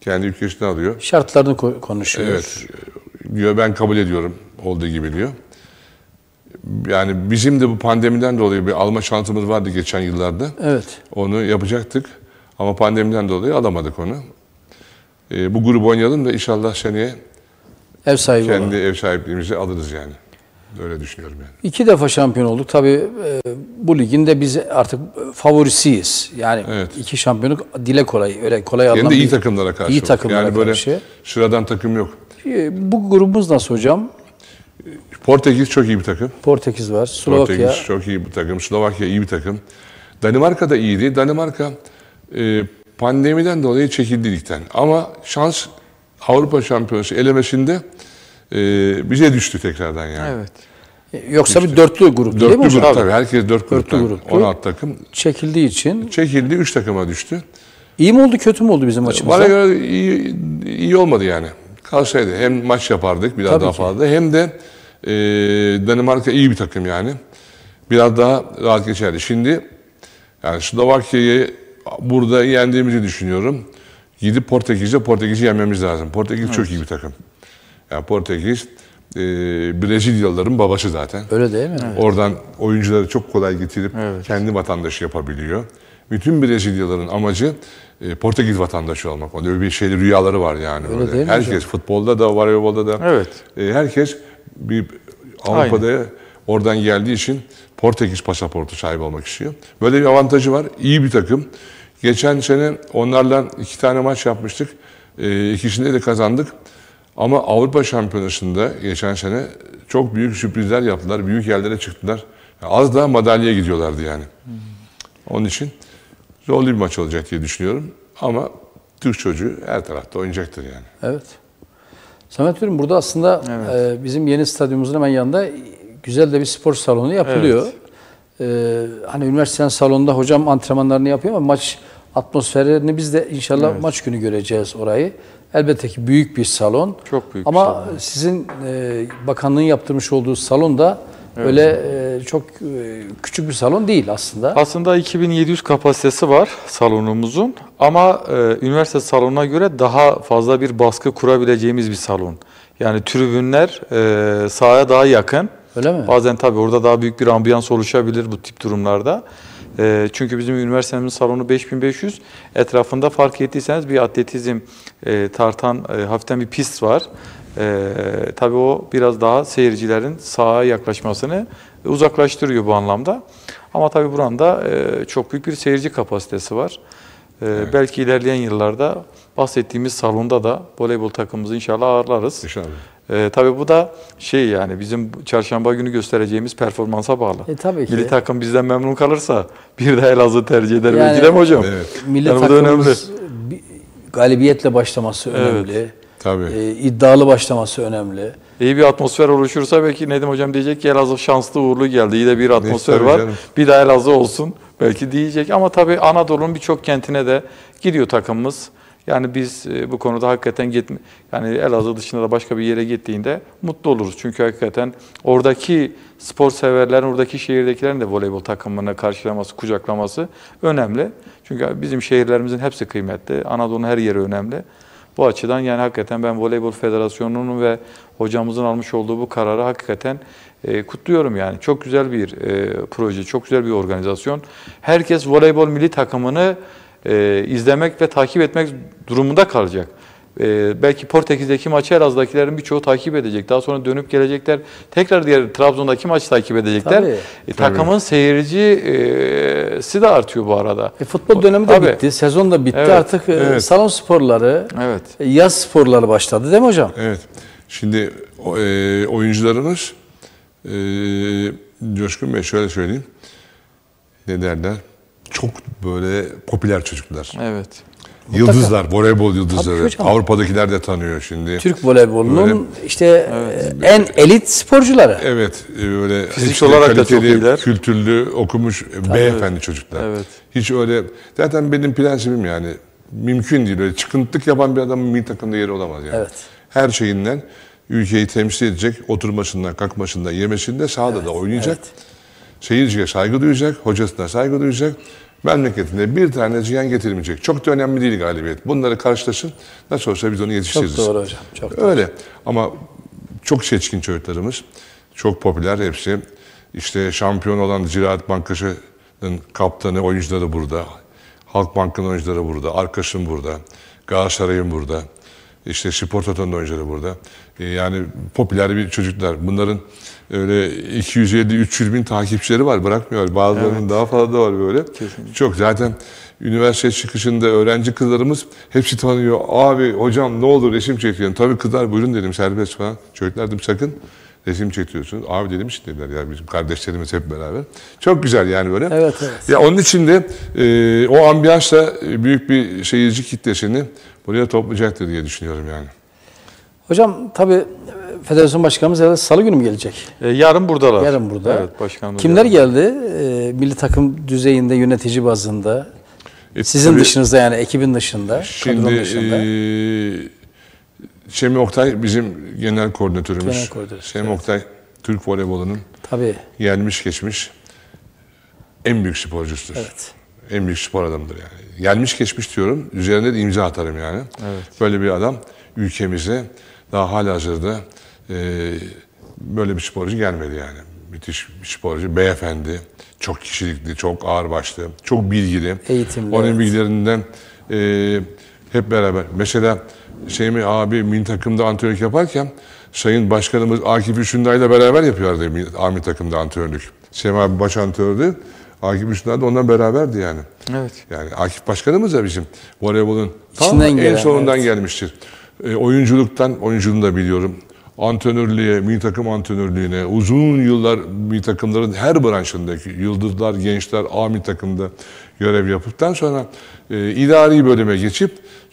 Kendi ülkesini alıyor. Şartlarını ko- konuşuyor. Evet. Diyor ben kabul ediyorum olduğu gibi diyor. Yani bizim de bu pandemiden dolayı bir alma şansımız vardı geçen yıllarda. Evet. Onu yapacaktık ama pandemiden dolayı alamadık onu. Ee, bu grubu oynayalım da inşallah seneye Ev sahibi kendi olan. ev sahipliğimizi alırız yani. Öyle düşünüyorum yani. İki defa şampiyon olduk. Tabii e, bu ligin de biz artık favorisiyiz. Yani Evet. iki şampiyonluk dile kolay. Öyle kolay Hem de iyi takımlara karşı. İyi takımlara yani böyle karşı. sıradan takım yok. E, Bu grubumuz nasıl hocam? Portekiz çok iyi bir takım. Portekiz var, Slovakya. Portekiz çok iyi bir takım. Slovakya iyi bir takım. Danimarka da iyiydi. Danimarka e, pandemiden dolayı çekildi ligden. Ama şans Avrupa Şampiyonası elemesinde e, bize düştü tekrardan yani. Evet. E, Yoksa bir dörtlü grup değil mi Dörtlü grup tabii. Herkes dört gruptan. gruptu. 16 takım. Çekildiği için. Çekildi. 3 takıma düştü. İyi mi oldu kötü mü oldu bizim açımızda? Bana göre iyi, iyi olmadı yani. Kalsaydı hem maç yapardık biraz Tabii daha ki. fazla hem de e, Danimarka iyi bir takım yani. Biraz daha rahat geçerdi. Şimdi yani Slovakya'yı burada yendiğimizi düşünüyorum. Gidip Portekiz'e Portekiz'i yenmemiz lazım. Portekiz çok iyi bir takım. Yani Portekiz e, Brezilyalıların babası zaten. Öyle değil mi? Oradan oyuncuları çok kolay getirip Evet. kendi vatandaşı yapabiliyor. Bütün Brezilyalıların amacı e, Portekiz vatandaşı olmak. Öyle bir şeyde rüyaları var yani. Öyle Öyle. Herkes futbolda da, voleybolda da. Evet. e, herkes bir Avrupa'da oradan geldiği için Portekiz pasaportu sahibi olmak istiyor. Böyle bir avantajı var. İyi bir takım. Geçen sene onlarla iki tane maç yapmıştık. E, ikisinde de kazandık. Ama Avrupa Şampiyonası'nda geçen sene çok büyük sürprizler yaptılar. Büyük yerlere çıktılar. Az daha madalyaya gidiyorlardı yani. Onun için zorlu bir maç olacak diye düşünüyorum. Ama Türk çocuğu her tarafta oynayacaktır yani. Evet. Samet Bey'im burada aslında e, bizim yeni stadyumumuzun hemen yanında güzel de bir spor salonu yapılıyor. E, hani üniversitenin salonunda hocam antrenmanlarını yapıyor ama maç atmosferini biz de inşallah maç günü göreceğiz orayı. Elbette ki büyük bir salon. Çok büyük bir Ama sizin e, bakanlığın yaptırmış olduğu salon da öyle e, çok e, küçük bir salon değil aslında. Aslında 2700 kapasitesi var salonumuzun ama e, üniversite salonuna göre daha fazla bir baskı kurabileceğimiz bir salon. Yani tribünler e, sahaya daha yakın. Öyle mi? Bazen tabii orada daha büyük bir ambiyans oluşabilir bu tip durumlarda. E, çünkü bizim üniversitemizin salonu 5500. Etrafında fark ettiyseniz bir atletizm e, tartan e, hafiften bir pist var. E, tabii o biraz daha seyircilerin sahaya yaklaşmasını uzaklaştırıyor bu anlamda. Ama tabii buranın da e, çok büyük bir seyirci kapasitesi var. E, Belki ilerleyen yıllarda bahsettiğimiz salonda da voleybol takımımızı inşallah ağırlarız. İnşallah. E, tabii bu da şey yani bizim çarşamba günü göstereceğimiz performansa bağlı. E, tabii ki. Milli takım bizden memnun kalırsa bir de Elazığ tercih eder Yani- belki mi hocam? Evet. Milli Yani önemli. takımımız galibiyetle başlaması önemli. Tabii. E, iddialı başlaması önemli. İyi bir atmosfer oluşursa belki Nedim hocam diyecek ki Elazığ şanslı uğurlu geldi. İyi de bir atmosfer var. canım. Bir daha Elazığ olsun belki diyecek. Ama tabii Anadolu'nun birçok kentine de gidiyor takımımız. Yani biz e, bu konuda hakikaten gitme, yani Elazığ dışında da başka bir yere gittiğinde mutlu oluruz. Çünkü hakikaten oradaki spor severlerin, oradaki şehirdekilerin de voleybol takımını karşılaması, kucaklaması önemli. Çünkü bizim şehirlerimizin hepsi kıymetli. Anadolu'nun her yeri önemli. Bu açıdan yani hakikaten ben Voleybol Federasyonu'nun ve hocamızın almış olduğu bu kararı hakikaten e, kutluyorum yani. Çok güzel bir e, proje, çok güzel bir organizasyon. Herkes voleybol milli takımını e, izlemek ve takip etmek durumunda kalacak. E, belki Portekiz'deki maçı Elazığ'dakilerin birçoğu takip edecek. Daha sonra dönüp gelecekler. Tekrar diğer Trabzon'daki maçı takip edecekler. Tabii. E, takımın seyircisi de artıyor bu arada. E, futbol dönemi de Tabii. bitti, sezon da bitti. Evet, Artık e, evet. salon sporları, Evet. e, yaz sporları başladı değil mi hocam? Evet. Şimdi e, oyuncularımız e, Coşkun Bey şöyle söyleyeyim. Ne derler? Çok böyle popüler çocuklar. Evet. Yıldızlar, voleybol yıldızları. Tabii hocam. Avrupa'dakiler de tanıyor şimdi. Türk voleybolunun işte e, en elit sporcuları. Evet, e, böyle Fizik olarak da çok kaliteli, iyiler. kültürlü, okumuş beyefendi çocuklar. Evet. Hiç öyle, zaten benim prensibim yani mümkün değil. Öyle çıkıntılık yapan bir adamın milli takımda yeri olamaz yani. Evet. Her şeyinden ülkeyi temsil edecek, oturmasından, kalkmasından, yemesinde sahada da oynayacak. Seyirciye saygı duyacak, hocasına saygı duyacak. Memleketinde bir tane ziyan getirmeyecek. Çok da önemli değil galibiyet. Bunları karşılaşın. Nasıl olsa biz onu Çok yetiştiririz. doğru hocam. Çok doğru. Öyle ama çok seçkin çocuklarımız. Çok popüler hepsi. İşte şampiyon olan Ziraat Bankası'nın kaptanı, oyuncuları burada. Halkbank'ın oyuncuları burada. Arkas'ın burada. Galatasaray'ın burada. İşte spor totonun oyuncuları burada. E, yani popüler bir çocuklar. Bunların öyle 250-300 bin takipçileri var. Bırakmıyor. Bazılarının daha fazla da var böyle. Çok zaten üniversite çıkışında öğrenci kızlarımız hepsi tanıyor. Abi hocam ne olur resim çekiyorum. Tabii kızlar buyurun dedim serbest falan. Çocuklar dedim sakın resim çekiyorsunuz. Abi dedim işte dediler ya bizim kardeşlerimiz hep beraber. Çok güzel yani böyle. Evet, evet. Ya onun için de e, o ambiyansla büyük bir seyirci kitlesini buraya toplayacaktır diye düşünüyorum yani. Hocam tabii e, federasyon başkanımız herhalde salı günü mü gelecek? E, yarın buradalar. Yarın burada. Evet başkanımız. Kimler yarın. geldi? E, milli takım düzeyinde, yönetici bazında. E, Sizin tabii dışınızda yani ekibin dışında, Şimdi dışında. e, Şemi Oktay bizim genel koordinatörümüz. Genel koordinatör, Şemi evet. Oktay Türk voleybolunun tabii. gelmiş geçmiş en büyük sporcusudur. Evet. En büyük spor adamıdır yani. Gelmiş geçmiş diyorum. Üzerine de imza atarım yani. Böyle bir adam ülkemize daha halihazırda e, böyle bir sporcu gelmedi yani. Müthiş bir sporcu. Beyefendi. Çok kişilikli, çok ağırbaşlı, çok bilgili. Eğitimli, Onun evet. bilgilerinden e, hep beraber. Mesela Şeymi abi milli takımda antrenörlük yaparken Sayın Başkanımız Akif Üçündağ ile beraber yapıyordu milli- A milli takımda antrenörlük. Abi baş antrenördü. Akif Üçündağ da ondan beraberdi yani. Evet. Yani Akif Başkanımız da bizim voleybolun tam en gelen, sonundan evet. gelmiştir. E, oyunculuktan, oyunculuğunu da biliyorum. Antrenörlüğe, milli takım antrenörlüğüne, uzun yıllar milli takımların her branşındaki yıldızlar, gençler A milli takımda görev yaptıktan sonra e, idari bölüme geçip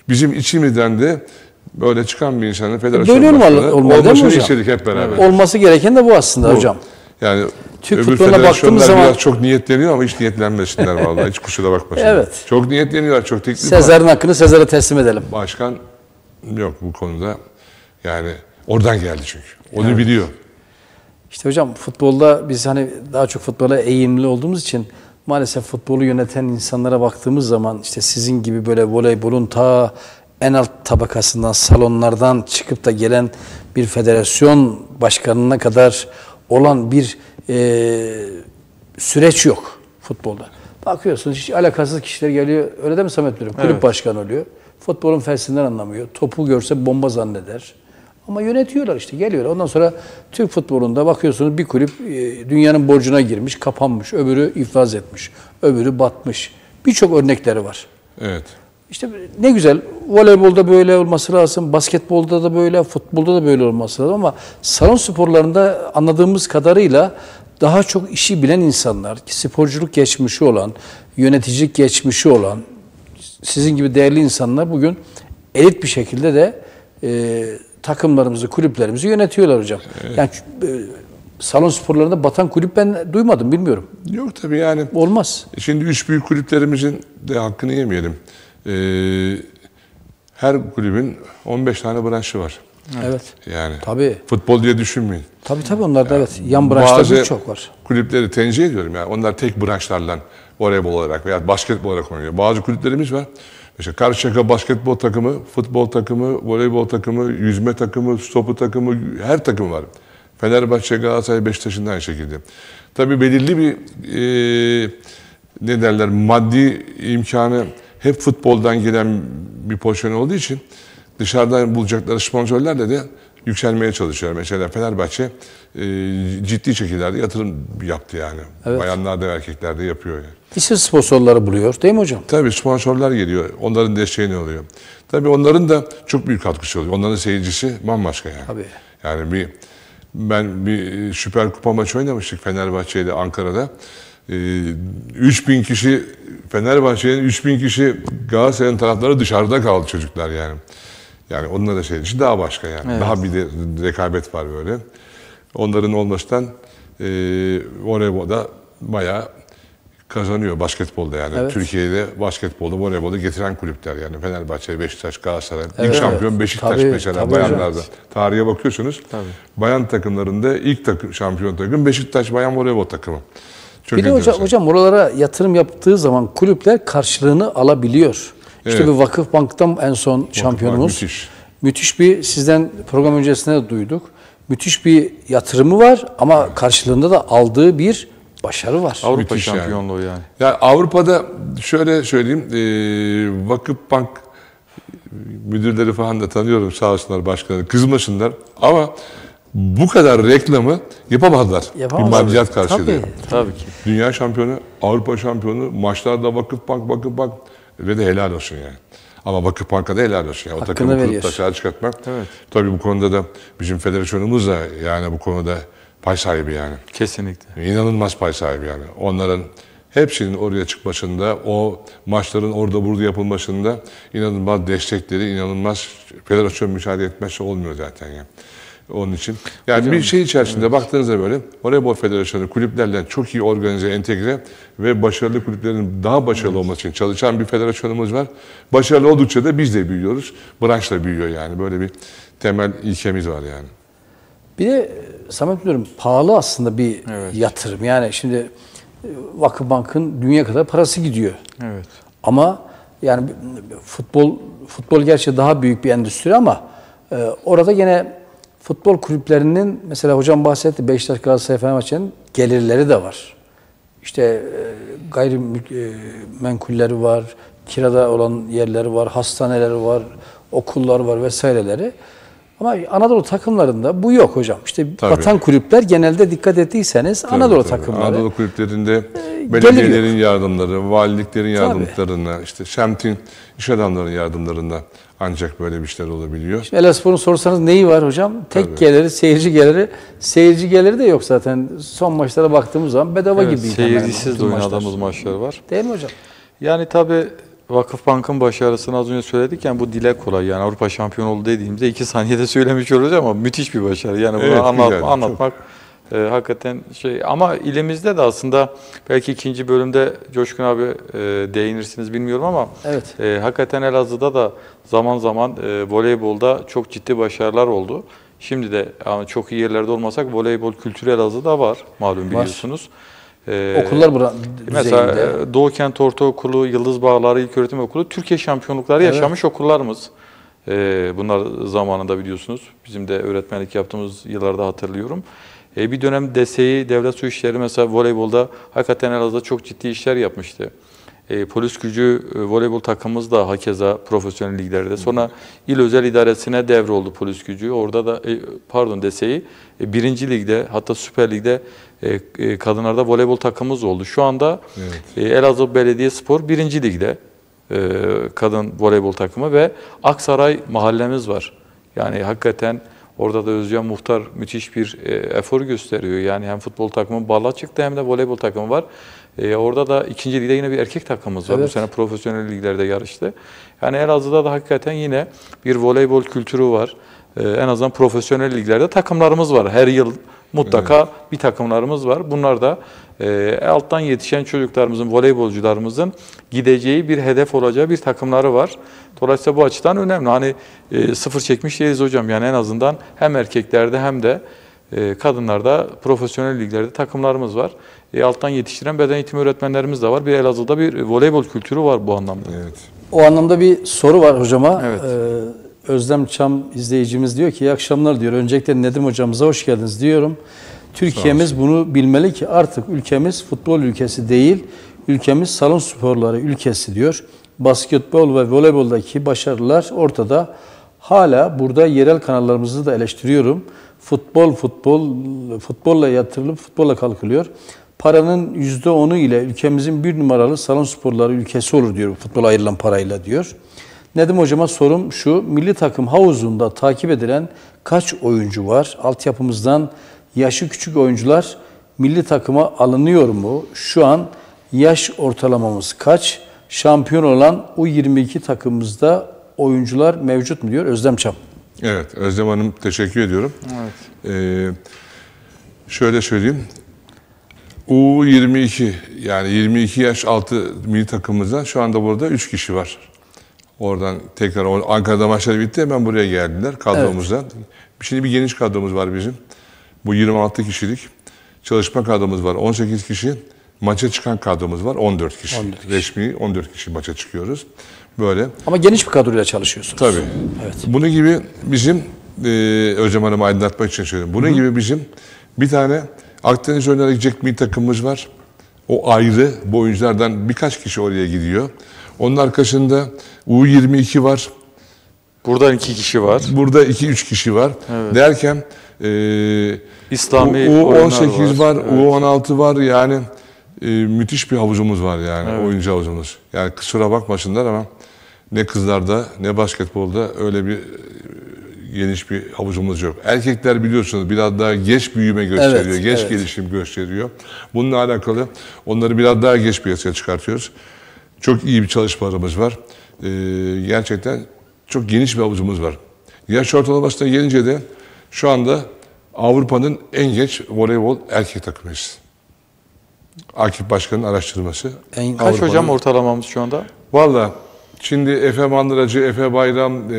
bizim içimizden de böyle çıkan bir insanın federasyon Böyle olmalı- başkanı olmalı mi olmasını istedik hep beraber. Olması gereken de bu aslında hocam. Yani Türk öbür futboluna baktığımız zaman- biraz çok niyetleniyor ama hiç niyetlenmesinler vallahi. Hiç kusura bakmasınlar. Evet. Çok niyetleniyorlar, çok teklif var. Sezar'ın hakkını Sezar'a teslim edelim. Başkan yok bu konuda. Yani oradan geldi çünkü. Onu biliyor. İşte hocam futbolda biz hani daha çok futbola eğimli olduğumuz için maalesef futbolu yöneten insanlara baktığımız zaman işte sizin gibi böyle voleybolun ta en alt tabakasından, salonlardan çıkıp da gelen bir federasyon başkanına kadar olan bir e, süreç yok futbolda. Bakıyorsunuz hiç alakasız kişiler geliyor. Öyle değil mi Samet Müdürüm? Kulüp Evet. başkanı oluyor. Futbolun felsinden anlamıyor. Topu görse bomba zanneder. Ama yönetiyorlar işte geliyorlar. Ondan sonra Türk futbolunda bakıyorsunuz bir kulüp e, dünyanın borcuna girmiş, kapanmış. Öbürü iflas etmiş. Öbürü batmış. Birçok örnekleri var. Evet. İşte ne güzel voleybolda böyle olması lazım, basketbolda da böyle, futbolda da böyle olması lazım ama salon sporlarında anladığımız kadarıyla daha çok işi bilen insanlar, sporculuk geçmişi olan, yöneticilik geçmişi olan, sizin gibi değerli insanlar bugün elit bir şekilde de e, takımlarımızı, kulüplerimizi yönetiyorlar hocam. Yani e, salon sporlarında batan kulüp ben duymadım, bilmiyorum. Yok tabii yani. Olmaz. Şimdi üç büyük kulüplerimizin de hakkını yemeyelim. Ee, her kulübün 15 tane branşı var. Evet. Yani Tabii. futbol diye düşünmeyin. Tabii tabii onlarda evet. Yan branşlarda çok var. kulüpleri tenzih ediyorum yani. Onlar tek branşlarla voleybol olarak veya basketbol olarak oynuyor. Bazı kulüplerimiz var. Mesela Karşıyaka basketbol takımı, futbol takımı, voleybol takımı, yüzme takımı, stopu takımı, her takım var. Fenerbahçe, Galatasaray, Beşiktaş'ın aynı şekilde. Tabii belirli bir e, ne derler maddi imkanı hep futboldan gelen bir pozisyon olduğu için dışarıdan bulacakları sponsorlarla da yükselmeye çalışıyor. Mesela Fenerbahçe e, ciddi şekillerde yatırım yaptı yani. Bayanlar da erkekler de yapıyor yani. İsim sponsorları buluyor değil mi hocam? Tabii sponsorlar geliyor. Onların desteği ne oluyor? Tabii onların da çok büyük katkısı oluyor. Onların seyircisi bambaşka yani. Tabii. Yani bir ben bir Süper Kupa maçı oynamıştık Fenerbahçe ile Ankara'da. Ee, 3000 kişi Fenerbahçe'nin 3000 kişi Galatasaray'ın tarafları dışarıda kaldı çocuklar yani. Yani onunla da şey daha başka yani. Daha bir de rekabet var böyle. Onların olmasından e, voleybolda bayağı kazanıyor basketbolda yani. Evet. Türkiye'de basketbolda, voleybolda getiren kulüpler yani. Fenerbahçe, Beşiktaş, Galatasaray. Evet. İlk şampiyon Beşiktaş Tabii, mesela tabii bayanlarda. Tarihe bakıyorsunuz. Bayan takımlarında ilk takım, şampiyon takım Beşiktaş Bayan Voleybol takımı. Çok Bir de hocam, hocam oralara yatırım yaptığı zaman kulüpler karşılığını alabiliyor. İşte Evet. bir Vakıf Bank'tan en son şampiyonumuz. müthiş. Müthiş bir sizden program öncesinde de duyduk. Müthiş bir yatırımı var ama karşılığında da aldığı bir başarı var. Avrupa Müthiş yani. şampiyonluğu yani. Ya Avrupa'da şöyle söyleyeyim, e, Vakıfbank müdürleri falan da tanıyorum sağ olsunlar başkanı kızmasınlar ama bu kadar reklamı yapamadılar. Yapamazlar. Bir maddiyat karşılığı. Tabii. Tabii ki. Dünya şampiyonu, Avrupa şampiyonu, maçlarda Vakıfbank, Vakıfbank ve de helal olsun yani. Ama Vakıfbank'a da helal olsun. Yani. O takımı veriyor. sahaya çıkartmak. Evet. Tabii bu konuda da bizim federasyonumuz da yani bu konuda pay sahibi yani. Kesinlikle. İnanılmaz pay sahibi yani. Onların hepsinin oraya çıkmasında, o maçların orada burada yapılmasında inanılmaz destekleri, inanılmaz federasyon müsaade etmezse olmuyor zaten yani. Onun için. Yani bir şey içerisinde baktığınızda böyle Voleybol Federasyonu kulüplerle çok iyi organize, entegre ve başarılı kulüplerin daha başarılı olması için çalışan bir federasyonumuz var. Başarılı oldukça da biz de büyüyoruz. Branş da büyüyor yani. Böyle bir temel ilkemiz var yani. Bir de Samet Müdürüm pahalı aslında bir Evet. yatırım. Yani şimdi e, Vakıfbank'ın dünya kadar parası gidiyor. Evet. Ama yani futbol futbol gerçi daha büyük bir endüstri ama e, orada yine futbol kulüplerinin mesela hocam bahsetti Beşiktaş Galatasaray Fenerbahçe'nin gelirleri de var. İşte e, gayrimenkulleri var, kirada olan yerleri var, hastaneleri var, okullar var vesaireleri. Ama Anadolu takımlarında bu yok hocam. İşte Tabii. batan kulüpler genelde dikkat ettiyseniz Anadolu Tabii, tabii. takımları. Anadolu kulüplerinde gelir belediyelerin yardımları, valiliklerin yardımlarına, işte semtin iş adamlarının yardımlarında ancak böyle bir şeyler olabiliyor. Elazığspor'un sorsanız neyi var hocam? Tek Tabii. geliri, seyirci geliri. Seyirci geliri de yok zaten. Son maçlara baktığımız zaman bedava Evet, gibi. seyircisiz de oynadığımız maçlar var. Değil mi hocam? Yani tabii Vakıfbank'ın başarısını az önce söyledik yani bu dile kolay yani Avrupa şampiyonu oldu dediğimizde iki saniyede söylemiş oluruz ama müthiş bir başarı. Yani bunu Evet, anlat- çok. anlatmak e, hakikaten şey ama ilimizde de aslında belki ikinci bölümde Coşkun abi e, değinirsiniz bilmiyorum ama Evet. e, hakikaten Elazığ'da da zaman zaman e, voleybolda çok ciddi başarılar oldu. Şimdi de yani çok iyi yerlerde olmasak voleybol kültürü Elazığ'da var malum biliyorsunuz. E, Okullar bura, Mesela düzeyinde. e, Doğu Kent Ortaokulu, Yıldız Bağları İlköğretim Okulu Türkiye şampiyonlukları Evet. yaşamış okullarımız. E, bunlar zamanında biliyorsunuz. Bizim de öğretmenlik yaptığımız yıllarda hatırlıyorum. E, bir dönem DSİ, Devlet Su İşleri mesela voleybolda hakikaten Elazığ'da çok ciddi işler yapmıştı. E, polis gücü e, voleybol takımımız da hakeza profesyonel liglerde. Sonra il özel idaresine devroldu polis gücü. Orada da e, pardon DSİ e, birinci ligde hatta Süper Lig'de e, e, kadınlarda voleybol takımımız oldu. Şu anda e, Elazığ Belediyespor birinci ligde e, kadın voleybol takımı ve Aksaray mahallemiz var. Yani hakikaten orada da Özcan Muhtar müthiş bir e, efor gösteriyor. Yani hem futbol takımı balla çıktı hem de voleybol takımı var. E, orada da ikinci ligde yine bir erkek takımımız var. Evet. Bu sene profesyonel liglerde yarıştı. Yani Elazığ'da da hakikaten yine bir voleybol kültürü var. E, en azından profesyonel liglerde takımlarımız var. Her yıl mutlaka bir takımlarımız var. Bunlar da e, alttan yetişen çocuklarımızın, voleybolcularımızın gideceği bir hedef olacağı bir takımları var. Dolayısıyla bu açıdan önemli. Hani e, sıfır çekmiş değiliz hocam. Yani en azından hem erkeklerde hem de e, kadınlarda profesyonel liglerde takımlarımız var. E, alttan yetiştiren beden eğitimi öğretmenlerimiz de var. Bir Elazığ'da bir voleybol kültürü var bu anlamda. Evet. O anlamda bir soru var hocama. Evet. Ee, Özlem Çam izleyicimiz diyor ki iyi akşamlar diyor. Öncelikle Nedim hocamıza hoş geldiniz diyorum. Türkiye'miz bunu bilmeli ki artık ülkemiz futbol ülkesi değil, ülkemiz salon sporları ülkesi diyor. Basketbol ve voleyboldaki başarılar ortada. Hala burada yerel kanallarımızı da eleştiriyorum. Futbol, futbol, futbolla yatırılıp futbolla kalkılıyor. Paranın %10'u ile ülkemizin bir numaralı salon sporları ülkesi olur diyor futbol ayrılan parayla diyor. Nedim hocama sorum şu, milli takım havuzunda takip edilen kaç oyuncu var? Altyapımızdan yaşı küçük oyuncular milli takıma alınıyor mu? Şu an yaş ortalamamız kaç? Şampiyon olan U22 takımımızda oyuncular mevcut mu diyor Özlem Çam. Evet, Özlem Hanım teşekkür ediyorum. Evet. Ee, şöyle söyleyeyim. U22 yani 22 yaş altı milli takımımızda şu anda burada 3 kişi var. Oradan tekrar Ankara'da maçlar bitti hemen buraya geldiler kadromuzdan. Şimdi bir geniş kadromuz var bizim. Bu 26 kişilik. Çalışma kadromuz var 18 kişi. Maça çıkan kadromuz var 14 kişi. 14 kişi. Resmi 14 kişi maça çıkıyoruz. Böyle. Ama geniş bir kadroyla çalışıyorsunuz. Tabii. Evet. Bunun gibi bizim e, Özlem Hanım'ı aydınlatmak için söylüyorum. Bunun gibi bizim bir tane Akdeniz oynayarak gidecek bir takımımız var. O ayrı. Bu oyunculardan birkaç kişi oraya gidiyor. Onun arkasında U22 var. Burada iki kişi var. Burada 2-3 kişi var. Derken e, İslami U- oyunlar U18 var, Evet. U16 var yani e, müthiş bir havuzumuz var yani oyuncu havuzumuz. Yani kusura bakmasınlar ama ne kızlarda ne basketbolda öyle bir geniş bir havuzumuz yok. Erkekler biliyorsunuz biraz daha geç büyüme gösteriyor, Evet, geç evet. gelişim gösteriyor. Bununla alakalı onları biraz daha geç piyasaya çıkartıyoruz. Çok iyi bir çalışmalarımız var. Ee, gerçekten çok geniş bir havuzumuz var. Yaş ortalamasına gelince de şu anda Avrupa'nın en geç voleybol erkek takımıyız. Akif Başkan'ın araştırması. En- Kaç hocam ortalamamız şu anda? Valla şimdi Efe Mandıracı, Efe Bayram, e,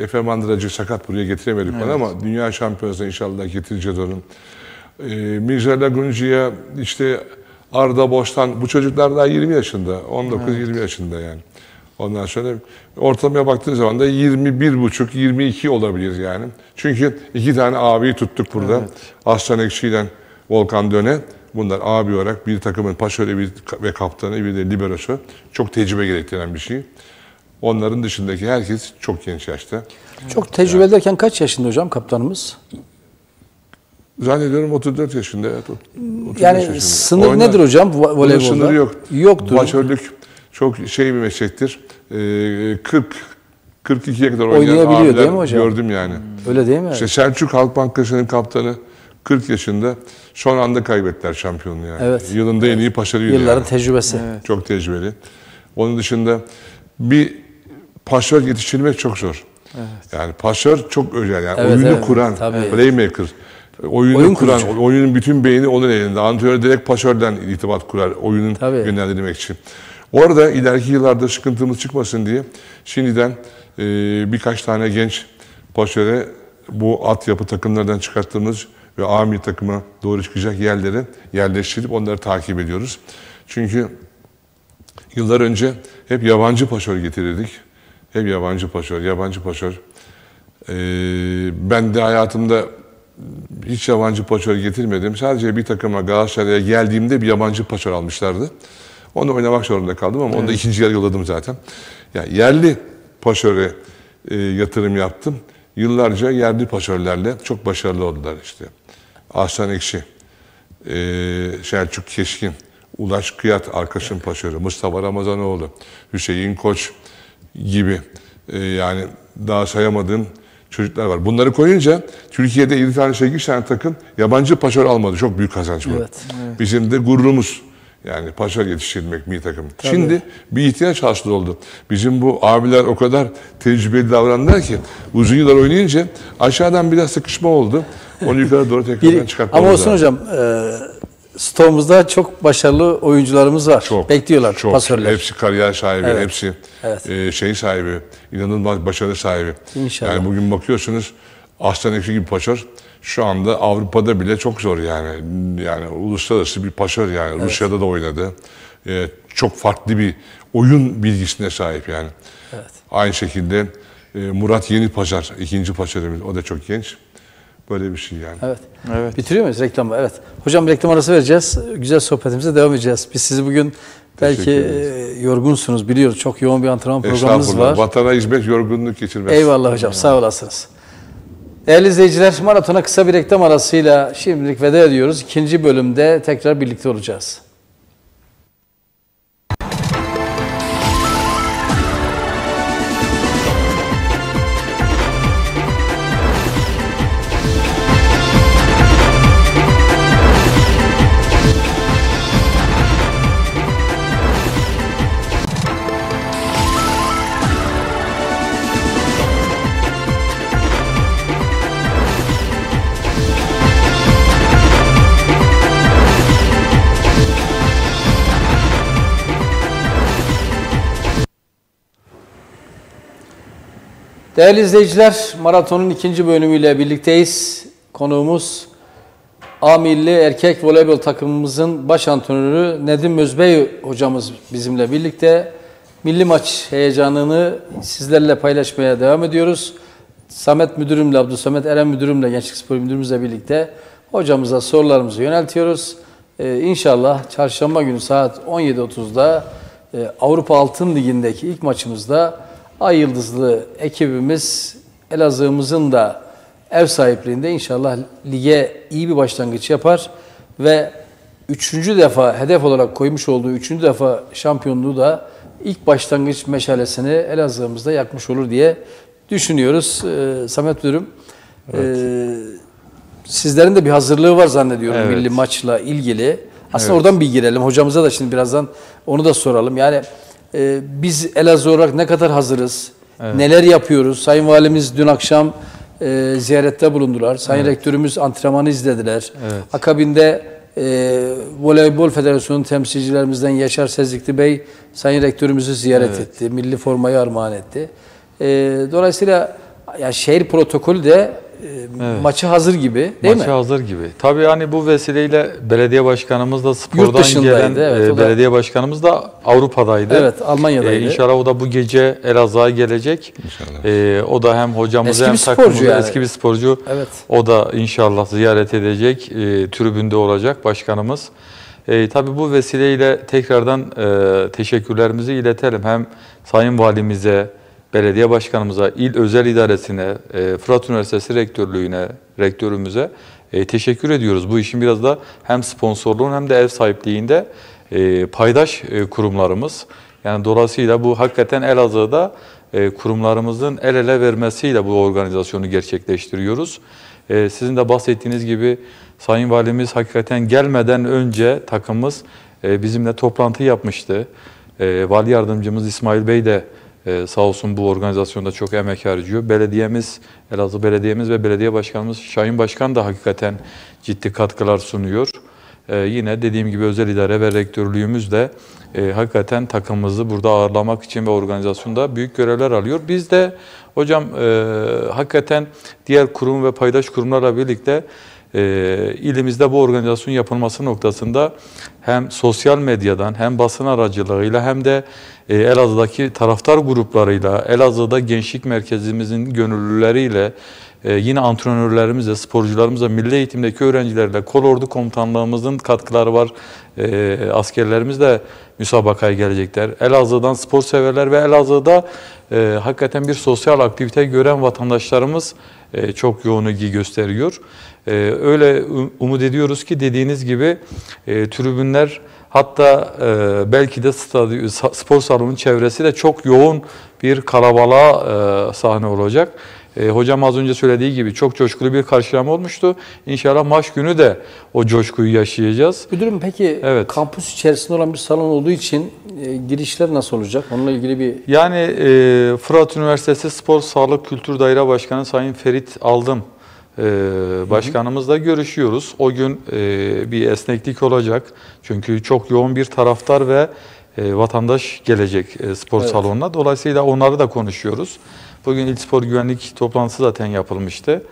Efe Mandıracı sakat buraya getiremedik onu ama Dünya Şampiyonası'na inşallah getireceğiz onu. E, Mirza Lagunci'ye işte Arda Boştan, bu çocuklar daha 20 yaşında, 19-20 yaşında yani. Ondan sonra ortalamaya baktığın zaman da 21,5-22 olabilir yani. Çünkü iki tane abiyi tuttuk burada. Aslan Ekşi ile Volkan Döne. Bunlar abi olarak bir takımın paşörü ve kaptanı bir de liberosu. Çok tecrübe gerektiren bir şey. Onların dışındaki herkes çok genç yaşta. Çok tecrübeli derken kaç yaşında hocam kaptanımız? Zannediyorum 34 yaşında. Evet, 35 Yani yaşında. sınır Oynar. nedir hocam Bunun voleybolda? sınırı yok. Yoktur. Başörlük çok şey bir meslektir. Ee, 40 42'ye kadar Oynayabiliyor değil mi hocam? gördüm yani. Öyle değil mi? İşte Selçuk Halk Bankası'nın kaptanı 40 yaşında son anda kaybettiler şampiyonluğu yani. Evet. Yılında en iyi paşarıydı Yılların yani. tecrübesi. Çok tecrübeli. Onun dışında bir pasör yetiştirmek çok zor. Yani pasör çok özel yani Evet, oyunu evet, kuran, tabii. playmaker. Oyunu Oyun kuran, kurucu. oyunun bütün beyni onun elinde. Antrenör direkt pasörden irtibat kurar oyunun Tabii. yönlendirmek için. Orada ileriki yıllarda sıkıntımız çıkmasın diye şimdiden e, birkaç tane genç pasöre bu altyapı takımlardan çıkarttığımız ve A takıma doğru çıkacak yerleri yerleştirip onları takip ediyoruz. Çünkü Yıllar önce hep yabancı paşör getirirdik. Hep yabancı paşör, yabancı paşör. Ee, ben de hayatımda hiç yabancı paşör getirmedim. Sadece bir takıma Galatasaray'a geldiğimde bir yabancı paşör almışlardı. Onu oynamak zorunda kaldım ama onu da ikinci yarı yolladım zaten. Yani yerli paşöre e, yatırım yaptım. Yıllarca yerli paşörlerle çok başarılı oldular işte. Aslan Ekşi, e, Selçuk Keşkin, Ulaş Kıyat, Arkaşın Paşörü, Mustafa Ramazanoğlu, Hüseyin Koç gibi e, yani daha sayamadığım çocuklar var. Bunları koyunca Türkiye'de 7 tane 8 tane takım yabancı paşör almadı. Çok büyük kazanç bu. Evet, Bizim de gururumuz. Yani paşör yetiştirmek mi takım. Şimdi bir ihtiyaç hasıl oldu. Bizim bu abiler o kadar tecrübeli davrandılar ki uzun yıllar oynayınca aşağıdan biraz sıkışma oldu. Onu yukarı doğru tekrardan Bir, çıkartmamız ama olsun lazım. hocam, e, stoğumuzda çok başarılı oyuncularımız var. Çok. Bekliyorlar Çok. pasörler. Hepsi kariyer sahibi, Evet. hepsi Evet. e, şey sahibi, inanılmaz başarı sahibi. İnşallah. Yani bugün bakıyorsunuz Aslan Ekşi gibi paşör şu anda Avrupa'da bile çok zor yani. Yani uluslararası bir paşör yani. Rusya'da da oynadı. E, çok farklı bir oyun bilgisine sahip yani. Aynı şekilde e, Murat Yeni Pazar, ikinci paşörümüz. O da çok genç. Böyle bir şey yani. Evet. Evet. Bitiriyor muyuz reklamı? Evet. Hocam reklam arası vereceğiz. Güzel sohbetimize devam edeceğiz. Biz sizi bugün belki e, yorgunsunuz biliyoruz. Çok yoğun bir antrenman programımız Estağfurullah. var. Vatana hizmet yorgunluk geçirmez. Eyvallah hocam sağ olasınız. Değerli izleyiciler maratona kısa bir reklam arasıyla şimdilik veda ediyoruz. İkinci bölümde tekrar birlikte olacağız. Değerli izleyiciler, maratonun ikinci bölümüyle birlikteyiz. Konuğumuz A Milli Erkek Voleybol takımımızın baş antrenörü Nedim Özbey hocamız bizimle birlikte. Milli maç heyecanını sizlerle paylaşmaya devam ediyoruz. Samet müdürümle, Abdülsamet Eren müdürümle, Gençlik Spor müdürümüzle birlikte hocamıza sorularımızı yöneltiyoruz. Ee, inşallah çarşamba günü saat 17.30'da e, Avrupa Altın Ligi'ndeki ilk maçımızda Ay Yıldızlı ekibimiz Elazığ'ımızın da ev sahipliğinde inşallah lige iyi bir başlangıç yapar ve üçüncü defa hedef olarak koymuş olduğu üçüncü defa şampiyonluğu da ilk başlangıç meşalesini Elazığ'ımızda yakmış olur diye düşünüyoruz. Ee, Samet Dürüm, ee, sizlerin de bir hazırlığı var zannediyorum Evet. milli maçla ilgili. Aslında oradan bir girelim. Hocamıza da şimdi birazdan onu da soralım. Yani e, biz Elazığ olarak ne kadar hazırız? Neler yapıyoruz? Sayın Valimiz dün akşam e, ziyarette bulundular. Sayın Rektörümüz antrenmanı izlediler. Akabinde e, Voleybol Federasyonu temsilcilerimizden Yaşar Sezikli Bey Sayın Rektörümüzü ziyaret etti. Milli formayı armağan etti. E, dolayısıyla ya şehir protokolü de e, maçı hazır gibi değil Maça mi? hazır gibi. Tabii hani bu vesileyle belediye başkanımız da spordan gelen evet, da- belediye başkanımız da Avrupa'daydı. Evet, Almanya'daydı. inşallah o da bu gece Elazığ'a gelecek. İnşallah. E, o da hem hocamızı Eski hem bir sporcu takımımızı yani. eski bir sporcu. Evet. O da inşallah ziyaret edecek. E, tribünde olacak başkanımız. E, tabii bu vesileyle tekrardan e, teşekkürlerimizi iletelim. Hem Sayın Valimize, belediye başkanımıza, il özel idaresine, e, Fırat Üniversitesi rektörlüğüne, rektörümüze e, teşekkür ediyoruz. Bu işin biraz da hem sponsorluğun hem de ev sahipliğinde e, paydaş kurumlarımız. Yani dolayısıyla bu hakikaten Elazığ'da e, kurumlarımızın el ele vermesiyle bu organizasyonu gerçekleştiriyoruz. Sizin de bahsettiğiniz gibi Sayın Valimiz hakikaten gelmeden önce takımımız bizimle toplantı yapmıştı. E, Vali Yardımcımız İsmail Bey de e, sağ olsun bu organizasyonda çok emek harcıyor. Belediyemiz, Elazığ Belediyemiz ve Belediye Başkanımız Şahin Başkan da hakikaten ciddi katkılar sunuyor. E, yine dediğim gibi özel idare ve rektörlüğümüz de e, hakikaten takımımızı burada ağırlamak için ve organizasyonda büyük görevler alıyor. Biz de hocam e, hakikaten diğer kurum ve paydaş kurumlarla birlikte e, ilimizde bu organizasyon yapılması noktasında hem sosyal medyadan hem basın aracılığıyla hem de e, Elazığ'daki taraftar gruplarıyla, Elazığ'da gençlik merkezimizin gönüllüleriyle, e, yine antrenörlerimizle, sporcularımızla, milli eğitimdeki öğrencilerle, kol ordu komutanlığımızın katkıları var. E, askerlerimiz de müsabakaya gelecekler. Elazığ'dan spor severler ve Elazığ'da e, hakikaten bir sosyal aktivite gören vatandaşlarımız e, çok yoğun ilgi gösteriyor. E, öyle um- umut ediyoruz ki dediğiniz gibi e, tribünler hatta e, belki de stadyum, spor salonunun çevresi de çok yoğun bir kalabalığa e, sahne olacak. E, hocam az önce söylediği gibi çok coşkulu bir karşılama olmuştu. İnşallah maç günü de o coşkuyu yaşayacağız. Müdürüm peki Evet. kampüs içerisinde olan bir salon olduğu için e, girişler nasıl olacak? Onunla ilgili bir Yani e, Fırat Üniversitesi Spor Sağlık Kültür Daire Başkanı Sayın Ferit Aldım e, başkanımızla görüşüyoruz. O gün e, bir esneklik olacak. Çünkü çok yoğun bir taraftar ve e, vatandaş gelecek e, spor Evet. salonuna. Dolayısıyla onları da konuşuyoruz. Bugün İl Spor Güvenlik toplantısı zaten yapılmıştı.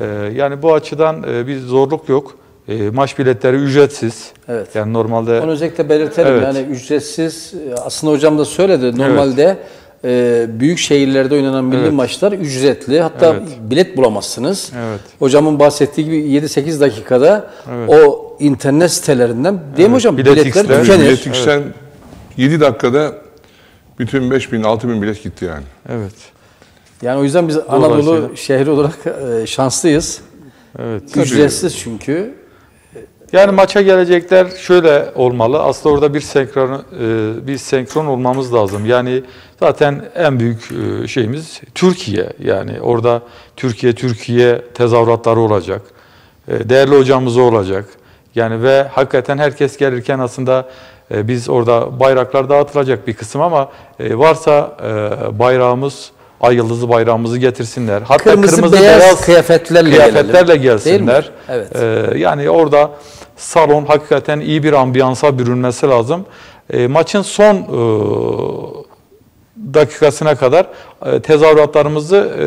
E, yani bu açıdan e, bir zorluk yok. E, maç biletleri ücretsiz. Evet. Yani normalde Onu özellikle belirtelim. Evet. Yani ücretsiz. e, Aslında hocam da söyledi. Normalde e, büyük şehirlerde oynanan milli Evet. maçlar ücretli. Hatta Evet. bilet bulamazsınız. Evet. Hocamın bahsettiği gibi 7-8 dakikada Evet. o internet sitelerinden değil mi hocam? Bilet Biletler X'ten, tükenir. Bilet X'ten 7 dakikada bütün 5000 6000 bilet gitti yani. evet. Yani o yüzden biz Dolayısıyla- Anadolu şehri olarak e, şanslıyız. Evet. Ücretsiz çünkü. Yani maça gelecekler şöyle olmalı. Aslında orada bir senkron e, bir senkron olmamız lazım. Yani zaten en büyük e, şeyimiz Türkiye. Yani orada Türkiye Türkiye tezahüratları olacak. Değerli hocamız olacak. Yani ve hakikaten herkes gelirken aslında biz orada bayraklar dağıtılacak bir kısım ama varsa bayrağımız ay yıldızı bayrağımızı getirsinler. Hatta Kırmızı, kırmızı, beyaz, beyaz kıyafetlerle, kıyafetlerle gelelim. Gelsinler. Evet. Ee, yani orada salon hakikaten iyi bir ambiyansa bürünmesi lazım. Ee, maçın son e, dakikasına kadar e, tezahüratlarımızı e,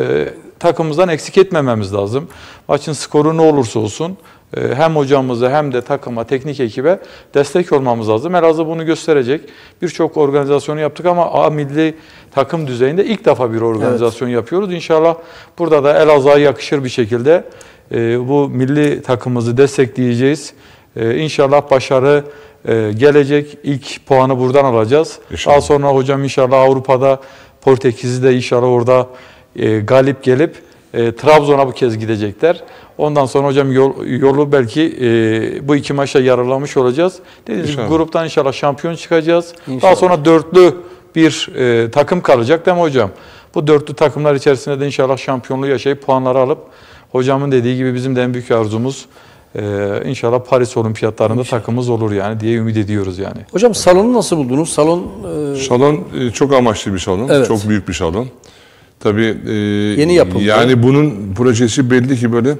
takımımızdan eksik etmememiz lazım. Maçın skoru ne olursa olsun e, hem hocamıza hem de takıma, teknik ekibe destek olmamız lazım. Elazığ bunu gösterecek. Birçok organizasyonu yaptık ama A milli takım düzeyinde ilk defa bir organizasyon yapıyoruz. İnşallah burada da Elazığ'a yakışır bir şekilde e, bu milli takımımızı destekleyeceğiz. E, İnşallah başarı e, gelecek. İlk puanı buradan alacağız. İnşallah. Daha sonra hocam inşallah Avrupa'da Portekiz'i de inşallah orada e, galip gelip e, Trabzon'a bu kez gidecekler. Ondan sonra hocam yol, yolu belki e, bu iki maçta yararlanmış olacağız. Dediğiniz gibi gruptan inşallah şampiyon çıkacağız. Daha İnşallah. sonra dörtlü bir e, takım kalacak değil mi hocam? Bu dörtlü takımlar içerisinde de inşallah şampiyonluğu yaşayıp puanları alıp hocamın dediği gibi bizim de en büyük arzumuz e, inşallah Paris Olimpiyatlarında takımımız olur yani diye ümit ediyoruz yani. Hocam salonu nasıl buldunuz? Salon e, Salon e, çok amaçlı bir salon. Evet. Çok büyük bir salon. Tabii e, Yeni yapıldı. Yani bunun projesi belli ki böyle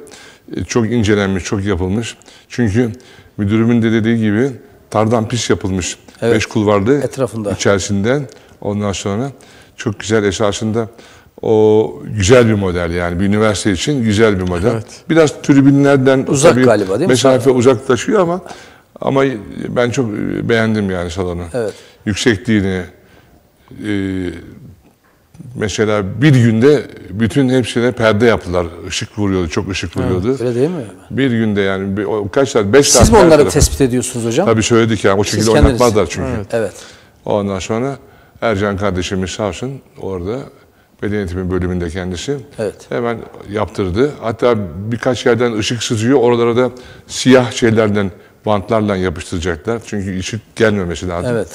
e, çok incelenmiş, çok yapılmış. Çünkü müdürümün de dediği gibi tardan pis yapılmış. Evet. Beş kulvarlı Etrafında. içerisinden ondan sonra çok güzel esasında o güzel bir model yani bir üniversite için güzel bir model. Evet. Biraz tribünlerden Uzak tabii galiba değil mi? Mesafe uzaklaşıyor ama ama ben çok beğendim yani salonu. Evet. Yüksekliğini e, mesela bir günde bütün hepsine perde yaptılar. Işık vuruyordu, çok ışık vuruyordu. öyle değil mi? Bir günde yani bir- o kaç saat? Beş saat. Siz mi onları tespit ediyorsunuz hocam? Tabii söyledik yani o şekilde oynatmazlar çünkü. Evet. Ondan sonra Ercan kardeşimiz sağ olsun orada beden eğitimi bölümünde kendisi. Evet. Hemen yaptırdı. Hatta birkaç yerden ışık sızıyor. Oralara da siyah şeylerden bantlarla yapıştıracaklar. Çünkü ışık gelmemesi lazım. Evet.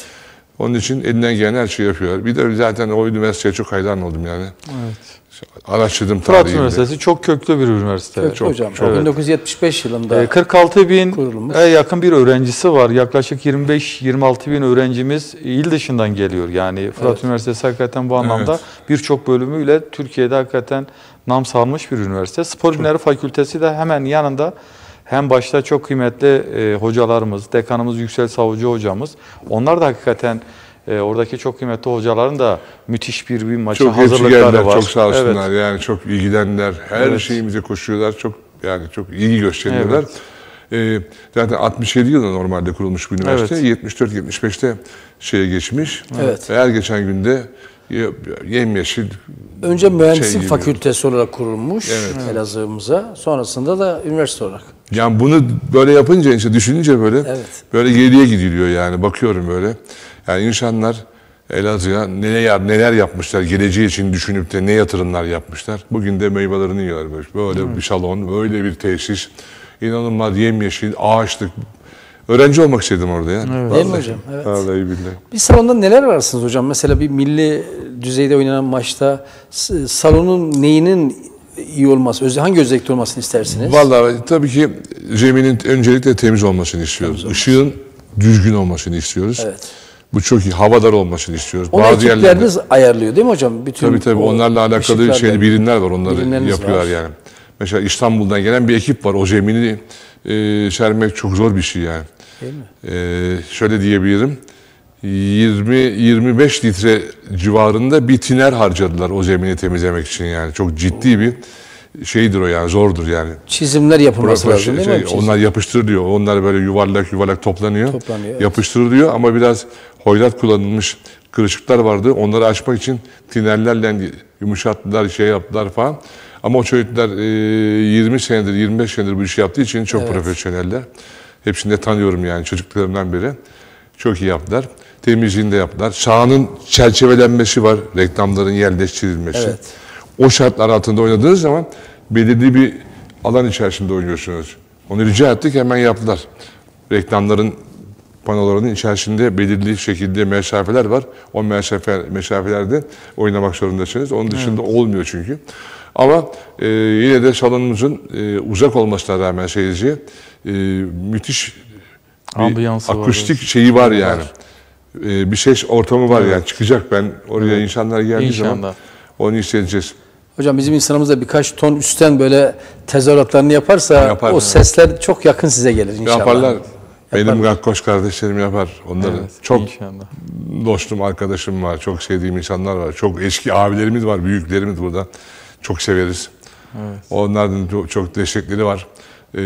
Onun için elinden gelen her şeyi yapıyor. Bir de zaten o üniversiteye çok hayran oldum yani. Evet. Araştırdım Fırat tarihini. Üniversitesi çok köklü bir üniversite. Evet, çok- hocam. çok- 1975 yılında Ee, 46 bin kurulmuş. e, yakın bir öğrencisi var. Yaklaşık 25-26 bin öğrencimiz il dışından geliyor. Yani Fırat Evet. Üniversitesi hakikaten bu anlamda Evet. birçok bölümüyle Türkiye'de hakikaten nam salmış bir üniversite. Spor Bilimleri Fakültesi de hemen yanında hem başta çok kıymetli e, hocalarımız, dekanımız Yüksel Savcı hocamız. Onlar da hakikaten e, oradaki çok kıymetli hocaların da müthiş bir bir maça Çok hazırlıkları geldiler, var. çok sağ olsunlar. Evet. Yani çok ilgilendiler. Her Evet. şeyimize koşuyorlar. Çok yani çok iyi gösteriyorlar. Ee, zaten 67 yılında normalde kurulmuş bu üniversite. Evet. 74-75'te şeye geçmiş. Evet. Ve Her geçen günde yemyeşil önce mühendislik şey gibi. fakültesi olarak kurulmuş Evet. Elazığ'ımıza. Sonrasında da üniversite olarak. Yani bunu böyle yapınca işte düşününce böyle Evet. böyle geriye gidiliyor yani bakıyorum böyle. Yani insanlar Elazığ'a neler neler yapmışlar geleceği için düşünüp de ne yatırımlar yapmışlar. Bugün de meyvelerini yiyorlar böyle. Böyle bir salon, böyle bir tesis. inanılmaz yemyeşil, ağaçlık. Öğrenci olmak istedim orada ya. Değil mi Vallahi. hocam? Evet. Vallahi billahi. Bir salonda neler ararsınız hocam? Mesela bir milli düzeyde oynanan maçta salonun neyinin iyi olması, öz- hangi özellikte olmasını istersiniz? Vallahi tabii ki zeminin öncelikle temiz olmasını istiyoruz. Işığın düzgün olmasını istiyoruz. Evet. Bu çok iyi. Havadar olmasını istiyoruz. Onu Bazı yerlerde ekipleriniz ayarlıyor değil mi hocam? Bütün Tabii tabii onlarla alakalı şey birimler var onları yapıyorlar var. yani. Mesela İstanbul'dan gelen bir ekip var. O zemini e, sermek çok zor bir şey yani. Değil mi? E, şöyle diyebilirim. 20-25 litre civarında bir tiner harcadılar o zemini temizlemek için yani. Çok ciddi bir şeydir o yani zordur yani. Çizimler yapılması Profesyonel- lazım değil şey, mi? Çizim. onlar yapıştırılıyor. Onlar böyle yuvarlak yuvarlak toplanıyor. Toplanıyor, evet. Yapıştırılıyor ama biraz hoyrat kullanılmış kırışıklar vardı. Onları açmak için tinerlerle yumuşattılar, şey yaptılar falan. Ama o çocuklar e, 20 senedir, 25 senedir bu işi yaptığı için çok profesyoneller. Hepsini de tanıyorum yani çocuklarımdan beri. Çok iyi yaptılar. Temizliğini de yaptılar. Sahanın çerçevelenmesi var. Reklamların yerleştirilmesi. Evet. O şartlar altında oynadığınız zaman belirli bir alan içerisinde oynuyorsunuz. Onu rica ettik hemen yaptılar. Reklamların panolarının içerisinde belirli şekilde mesafeler var. O mesafe, mesafelerde oynamak zorundasınız. Onun dışında olmuyor çünkü. Ama e, yine de salonumuzun e, uzak olmasına rağmen seyirciye e, müthiş bir Ambiyansı var, akustik şeyi var yani. E, bir ses ortamı var yani çıkacak ben oraya insanlar geldiği zaman İnşallah. onu hissedeceğiz. Hocam bizim insanımız da birkaç ton üstten böyle tezahüratlarını yaparsa Yapar, o evet. sesler çok yakın size gelir inşallah. Yaparlar. Benim Yaparlar. Gakkoş kardeşlerim yapar. Onları Evet, çok inşallah. dostum, arkadaşım var. Çok sevdiğim insanlar var. Çok eski abilerimiz var, büyüklerimiz burada. Çok severiz. Onların çok, çok destekleri var. Ee,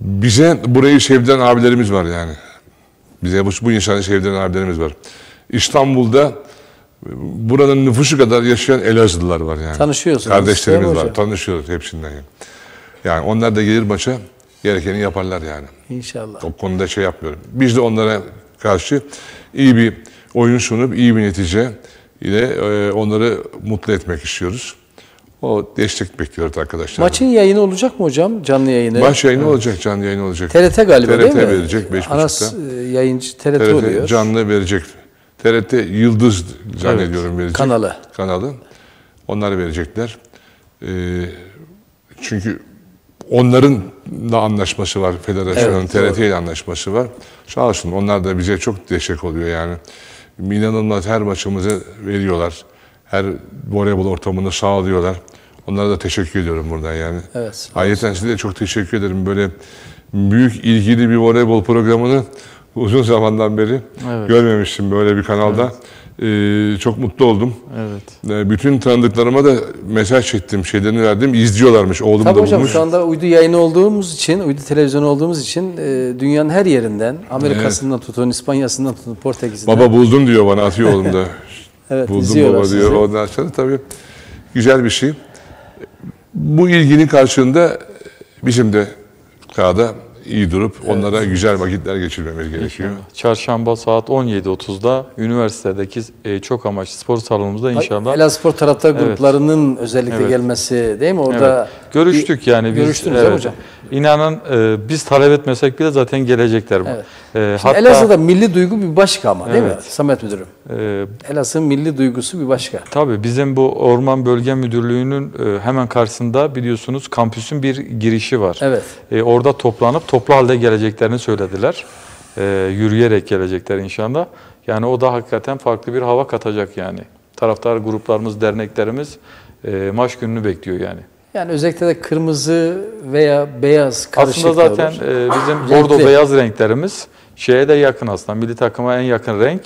bize burayı sevdiren abilerimiz var yani. Bize bu, bu insanı sevdiren abilerimiz var. İstanbul'da buranın nüfusu kadar yaşayan Elazığlılar var yani. Tanışıyorsunuz, Kardeşlerimiz var. hocam? Tanışıyoruz hepsinden yani. Yani onlar da gelir maça gerekeni yaparlar yani. İnşallah. O konuda şey yapmıyorum. Biz de onlara karşı iyi bir oyun sunup iyi bir netice, ile e, onları mutlu etmek istiyoruz. O destek bekliyoruz arkadaşlar. Maçın yayını olacak mı hocam? Canlı yayını. Maç yayını olacak, canlı yayını olacak. TRT galiba TRT değil mi? verecek 5.30'da. Anas e, yayıncı TRT, TRT oluyor. canlı verecek. TRT Yıldız zannediyorum verecek. Kanalı. Kanalı. Onlar verecekler. Ee, çünkü onların da anlaşması var. Federasyonun Evet, TRT ile anlaşması var. Sağ olsun onlar da bize çok destek oluyor yani. İnanılmaz her maçımızı veriyorlar. Her voleybol ortamını sağlıyorlar. Onlara da teşekkür ediyorum buradan yani. Evet, Ayrıca size de çok teşekkür ederim. Böyle büyük ilgili bir voleybol programını uzun zamandan beri Evet. görmemiştim böyle bir kanalda. Ee, çok mutlu oldum. Evet. Ee, bütün tanıdıklarıma da mesaj çektim, şeylerini verdim. İzliyorlarmış. Oğlum Tabii da hocam bulmuş. şu anda uydu yayını olduğumuz için, uydu televizyonu olduğumuz için e, dünyanın her yerinden, Amerika'sından tutun, İspanya'sından tutun, Portekiz'inden. Baba buldum diyor bana atıyor oğlum da. evet, buldum baba diyor. sizi. Ondan sonra tabii güzel bir şey. Bu ilginin karşılığında bizim de sahada iyi durup onlara güzel vakitler geçirmemiz gerekiyor. Çarşamba saat 17.30'da üniversitedeki e, çok amaçlı spor salonumuzda inşallah. Elazığspor taraftar Evet. gruplarının özellikle Evet. gelmesi değil mi? Orada Evet. Görüştük yani biz. Görüştünüz evet. hocam? İnanın e, biz talep etmesek bile zaten gelecekler. bu. Evet. E, Şimdi Elazığ'da milli duygu bir başka ama değil mi? Evet. Samet Müdürüm. e, Elazığ'ın milli duygusu bir başka. Tabii bizim bu Orman Bölge Müdürlüğü'nün e, hemen karşısında biliyorsunuz kampüsün bir girişi var. Evet. E, orada toplanıp toplu halde geleceklerini söylediler. E, yürüyerek gelecekler inşallah. Yani o da hakikaten farklı bir hava katacak yani. Taraftar gruplarımız, derneklerimiz e, maç gününü bekliyor yani. Yani özellikle de kırmızı veya beyaz karışık Aslında zaten e, bizim bordo beyaz renklerimiz şeye de yakın aslında. Milli takıma en yakın renk.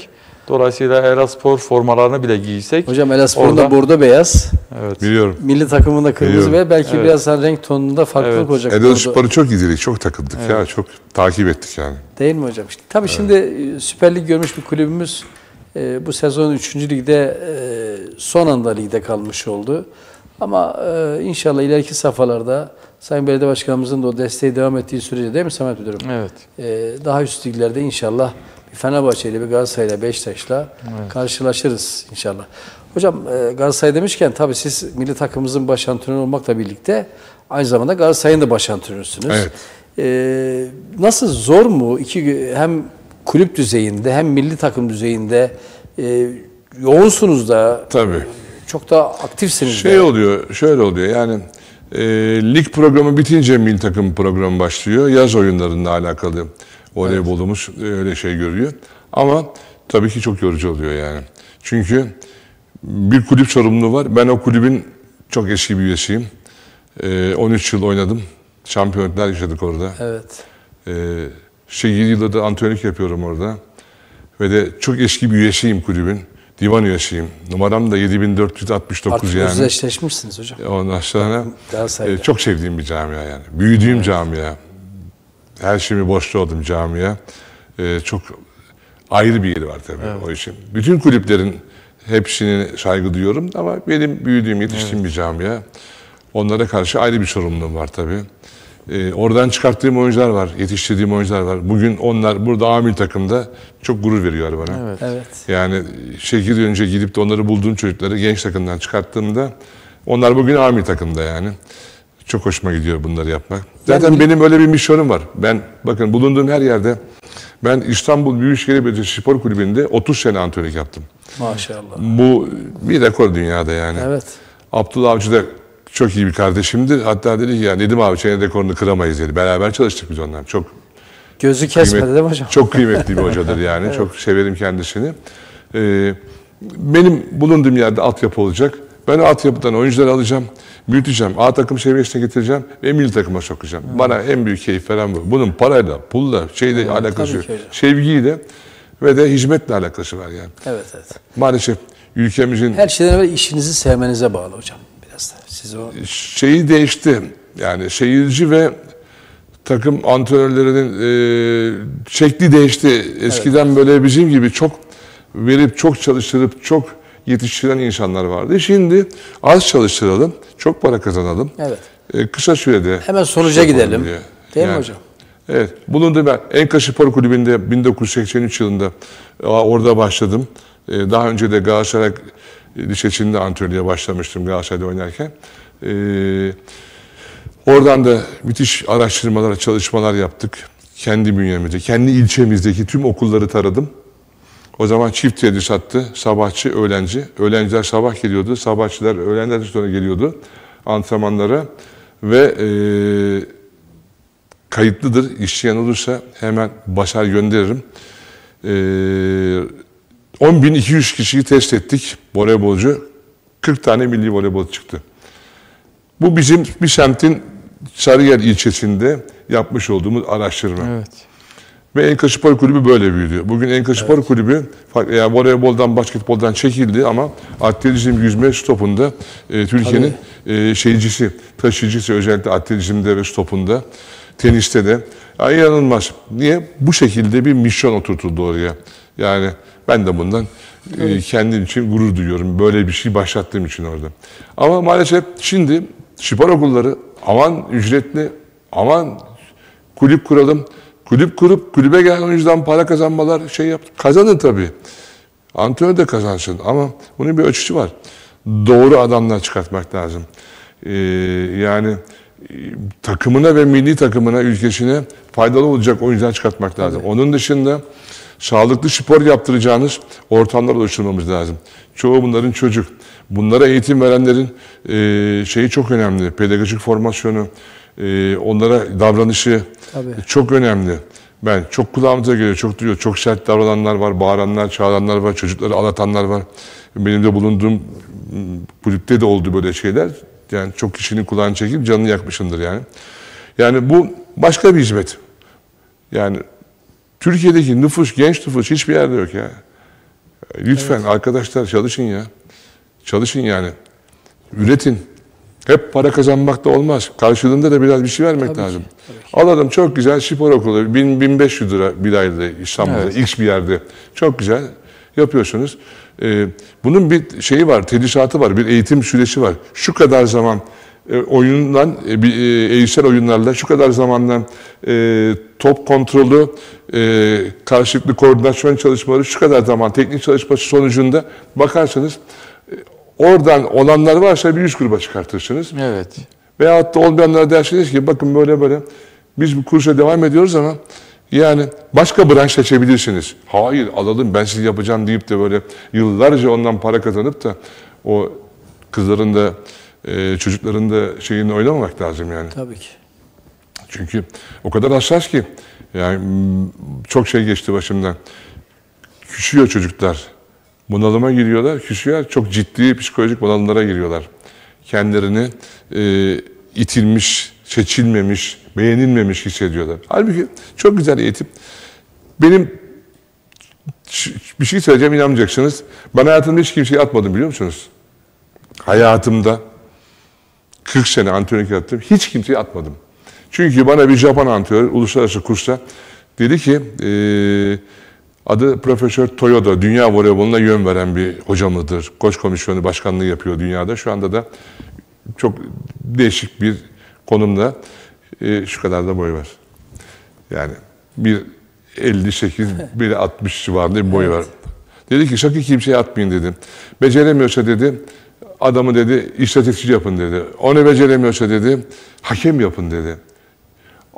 Dolayısıyla Eraspor formalarını bile giysek. Hocam Orada- da bordo beyaz. Evet. Biliyorum. Milli takımında kırmızı Biliyorum. ve belki Evet. biraz daha renk tonunda farklılık Evet. olacak. Bordo. Spor'u çok izledik, çok takıldık ya. Çok takip ettik yani. Değil mi hocam? İşte, tabii şimdi e, Süper Lig görmüş bir kulübümüz e, bu sezon 3. ligde e, son anda ligde kalmış oldu. Ama e, inşallah ileriki safhalarda Sayın Belediye Başkanımızın da o desteği devam ettiği sürece değil mi Samet Müdürüm? Evet. E, daha üst liglerde inşallah bir Fenerbahçe ile bir Galatasaray ile Beşiktaş'la karşılaşırız inşallah. Hocam e, Galatasaray demişken tabii siz milli takımımızın baş antrenörü olmakla birlikte aynı zamanda Galatasaray'ın da baş antrenörüsünüz. Evet. Ee, nasıl zor mu iki hem kulüp düzeyinde hem milli takım düzeyinde e, yoğunsunuz da Tabii. çok da aktifsiniz Şey de. oluyor, şöyle oluyor yani e, lig programı bitince milli takım programı başlıyor. Yaz oyunlarıyla alakalı voleybolumuz öyle şey görüyor. Ama tabii ki çok yorucu oluyor yani. Çünkü bir kulüp sorumluluğu var. Ben o kulübün çok eski bir üyesiyim. E, 13 yıl oynadım. Şampiyonluklar yaşadık orada. Evet. Ee, şey 7 yılda da antrenörlük yapıyorum orada. Ve de çok eski bir üyesiyim kulübün. Divan üyesiyim. Numaram da 7469 Artık yani. özdeşleşmişsiniz hocam. Ondan sonra e, çok sevdiğim bir camia yani. Büyüdüğüm camia. Her şeyimi borçlu oldum camia. E, çok ayrı bir yeri var tabii o için. Bütün kulüplerin hepsine saygı duyuyorum ama benim büyüdüğüm, yetiştiğim bir camia. Onlara karşı ayrı bir sorumluluğum var tabii. E, oradan çıkarttığım oyuncular var, yetiştirdiğim oyuncular var. Bugün onlar burada amil takımda çok gurur veriyor bana. Evet. Evet. Yani 8 yıl önce gidip de onları bulduğum çocukları genç takımdan çıkarttığımda onlar bugün amil takımda yani. Çok hoşuma gidiyor bunları yapmak. Zaten Yani- benim öyle bir misyonum var. Ben bakın bulunduğum her yerde ben İstanbul Büyükşehir Belediyesi Spor Kulübü'nde 30 sene antrenörlük yaptım. Maşallah. Bu bir rekor dünyada yani. Evet. Abdullah Avcı da çok iyi bir kardeşimdi. Hatta dedi ki ya Nedim abi senin rekorunu kıramayız dedi. Beraber çalıştık biz ondan. Çok Gözü kesmedi Kıymet- değil mi hocam? Çok kıymetli bir hocadır yani. Çok severim kendisini. Ee, benim bulunduğum yerde altyapı olacak. Ben altyapıdan oyuncuları alacağım, büyüteceğim, A takım seviyesine getireceğim ve milli takıma sokacağım. Bana en büyük keyif veren bu. Bunun parayla, pulla, şeyle alakası tabii yok. Sevgiyle ve de hizmetle alakası var yani. Evet evet. Maalesef ülkemizin Her şeyden evvel işinizi sevmenize bağlı hocam. Biraz da siz o şeyi değişti. Yani seyirci ve takım antrenörlerinin e, şekli değişti. Eskiden böyle bizim gibi çok verip çok çalıştırıp çok yetiştiren insanlar vardı. Şimdi az çalıştıralım, çok para kazanalım. Evet. E, kısa sürede Hemen sonuca şey gidelim. diye. Değil mi Yani, hocam? Evet. Bulunduğum ben Enka Spor Kulübü'nde 1983 yılında e, orada başladım. E, daha önce de Galatasaray Lisesi'nde antrenörlüğe başlamıştım Galatasaray'da oynarken. E, oradan da müthiş araştırmalar, çalışmalar yaptık. Kendi bünyemizde, kendi ilçemizdeki tüm okulları taradım. O zaman çift tedrisattı. Sabahçı, öğlenci. Öğlenciler sabah geliyordu. Sabahçılar öğlenden sonra geliyordu antrenmanlara. Ve e, kayıtlıdır. İsteyen olursa hemen başar gönderirim. E, 10.200 kişiyi test ettik voleybolcu. 40 tane milli voleybol çıktı. Bu bizim bir semtin Sarıyer ilçesinde yapmış olduğumuz araştırma. Evet. Ve Enka Spor Kulübü böyle büyüdü. Bugün Enka Spor Kulübü farklı- yani voleyboldan, basketboldan çekildi ama atletizm, yüzme, stopunda e, Türkiye'nin e, şeycisi, taşıyıcısı özellikle atletizmde ve stopunda, teniste de. Ya, inanılmaz. Niye? Bu şekilde bir misyon oturtuldu oraya. Yani ben de bundan e, kendim için gurur duyuyorum. Böyle bir şey başlattığım için orada. Ama maalesef şimdi spor okulları aman ücretli, aman kulüp kuralım. Kulüp kurup kulübe gelen oyuncudan para kazanmalar şey yaptı. Kazanın tabii. Antrenör de kazansın ama bunun bir ölçüsü var. Doğru adamlar çıkartmak lazım. Ee, yani e, takımına ve milli takımına, ülkesine faydalı olacak oyuncular çıkartmak lazım. Onun dışında sağlıklı spor yaptıracağınız ortamlar oluşturmamız lazım. Çoğu bunların çocuk. Bunlara eğitim verenlerin e, şeyi çok önemli. Pedagojik formasyonu, e, onlara davranışı Tabii. çok önemli. Ben çok kulağımıza geliyor, çok duyuyor. Çok sert davrananlar var, bağıranlar, çağıranlar var, çocukları ağlatanlar var. Benim de bulunduğum kulüpte de oldu böyle şeyler. Yani çok kişinin kulağını çekip canını yakmışındır yani. Yani bu başka bir hizmet. Yani Türkiye'deki nüfus, genç nüfus hiçbir yerde yok ya. Lütfen arkadaşlar çalışın ya. Çalışın yani. Üretin. Hep para kazanmak da olmaz. Karşılığında da biraz bir şey vermek Tabii lazım. ki, tabii ki. Alalım çok güzel spor okulu. 1000 1500 lira bir ayda İstanbul'da. Evet. X bir yerde. Çok güzel yapıyorsunuz. Ee, bunun bir şeyi var, tedrisatı var, bir eğitim süresi var. Şu kadar zaman e, oyundan, e, bir, e, eğitsel oyunlarla şu kadar zamandan e, top kontrolü, e, karşılıklı koordinasyon çalışmaları, şu kadar zaman teknik çalışması sonucunda bakarsanız e, oradan olanlar varsa bir üst gruba çıkartırsınız. Evet. Veyahut da olmayanlara dersiniz ki bakın böyle böyle biz bu kursa devam ediyoruz ama yani başka branş seçebilirsiniz. Hayır alalım ben sizi yapacağım deyip de böyle yıllarca ondan para kazanıp da o kızların da e, çocukların da şeyini oynamamak lazım yani. Tabii ki. Çünkü o kadar hassas ki yani çok şey geçti başımdan. Küsüyor çocuklar. Bunalıma giriyorlar, küsüyor. Çok ciddi psikolojik bunalımlara giriyorlar. Kendilerini e, itilmiş, seçilmemiş, beğenilmemiş hissediyorlar. Halbuki çok güzel eğitim. Benim bir şey söyleyeceğim inanmayacaksınız. Ben hayatımda hiç kimseyi atmadım biliyor musunuz? Hayatımda 40 sene antrenörlük yaptım. Hiç kimseyi atmadım. Çünkü bana bir Japon antrenör uluslararası kursta dedi ki e, adı Profesör Toyoda dünya voleyboluna yön veren bir hocamızdır. Koç komisyonu başkanlığı yapıyor dünyada. Şu anda da çok değişik bir konumda e, şu kadar da boy var. Yani bir 58, bir 60 civarında bir boy var. Dedi ki sakın kimseye atmayın dedi. Beceremiyorsa dedi adamı dedi istatistikçi yapın dedi. Onu beceremiyorsa dedi hakem yapın dedi.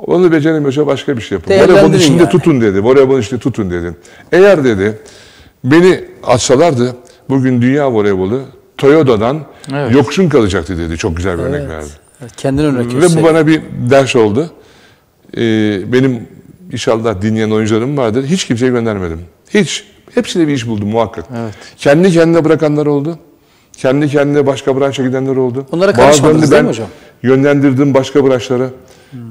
Onu beceremiyorsa başka bir şey yapın. Voleybolun içinde yani. tutun dedi. Voleybolun içinde tutun dedi. Eğer dedi beni atsalardı bugün dünya voleybolu Toyota'dan Evet. yoksun kalacaktı dedi. Çok güzel bir örnek verdi. Evet, kendini örnek Ve bu bana bir ders oldu. Ee, benim inşallah dinleyen oyuncularım vardır. Hiç kimseye göndermedim. Hiç. Hepsine bir iş buldum muhakkak. Evet. Kendi kendine bırakanlar oldu. Kendi kendine başka branşa gidenler oldu. Onlara karışmadınız Bazılarını değil ben mi hocam? Yönlendirdim başka branşlara.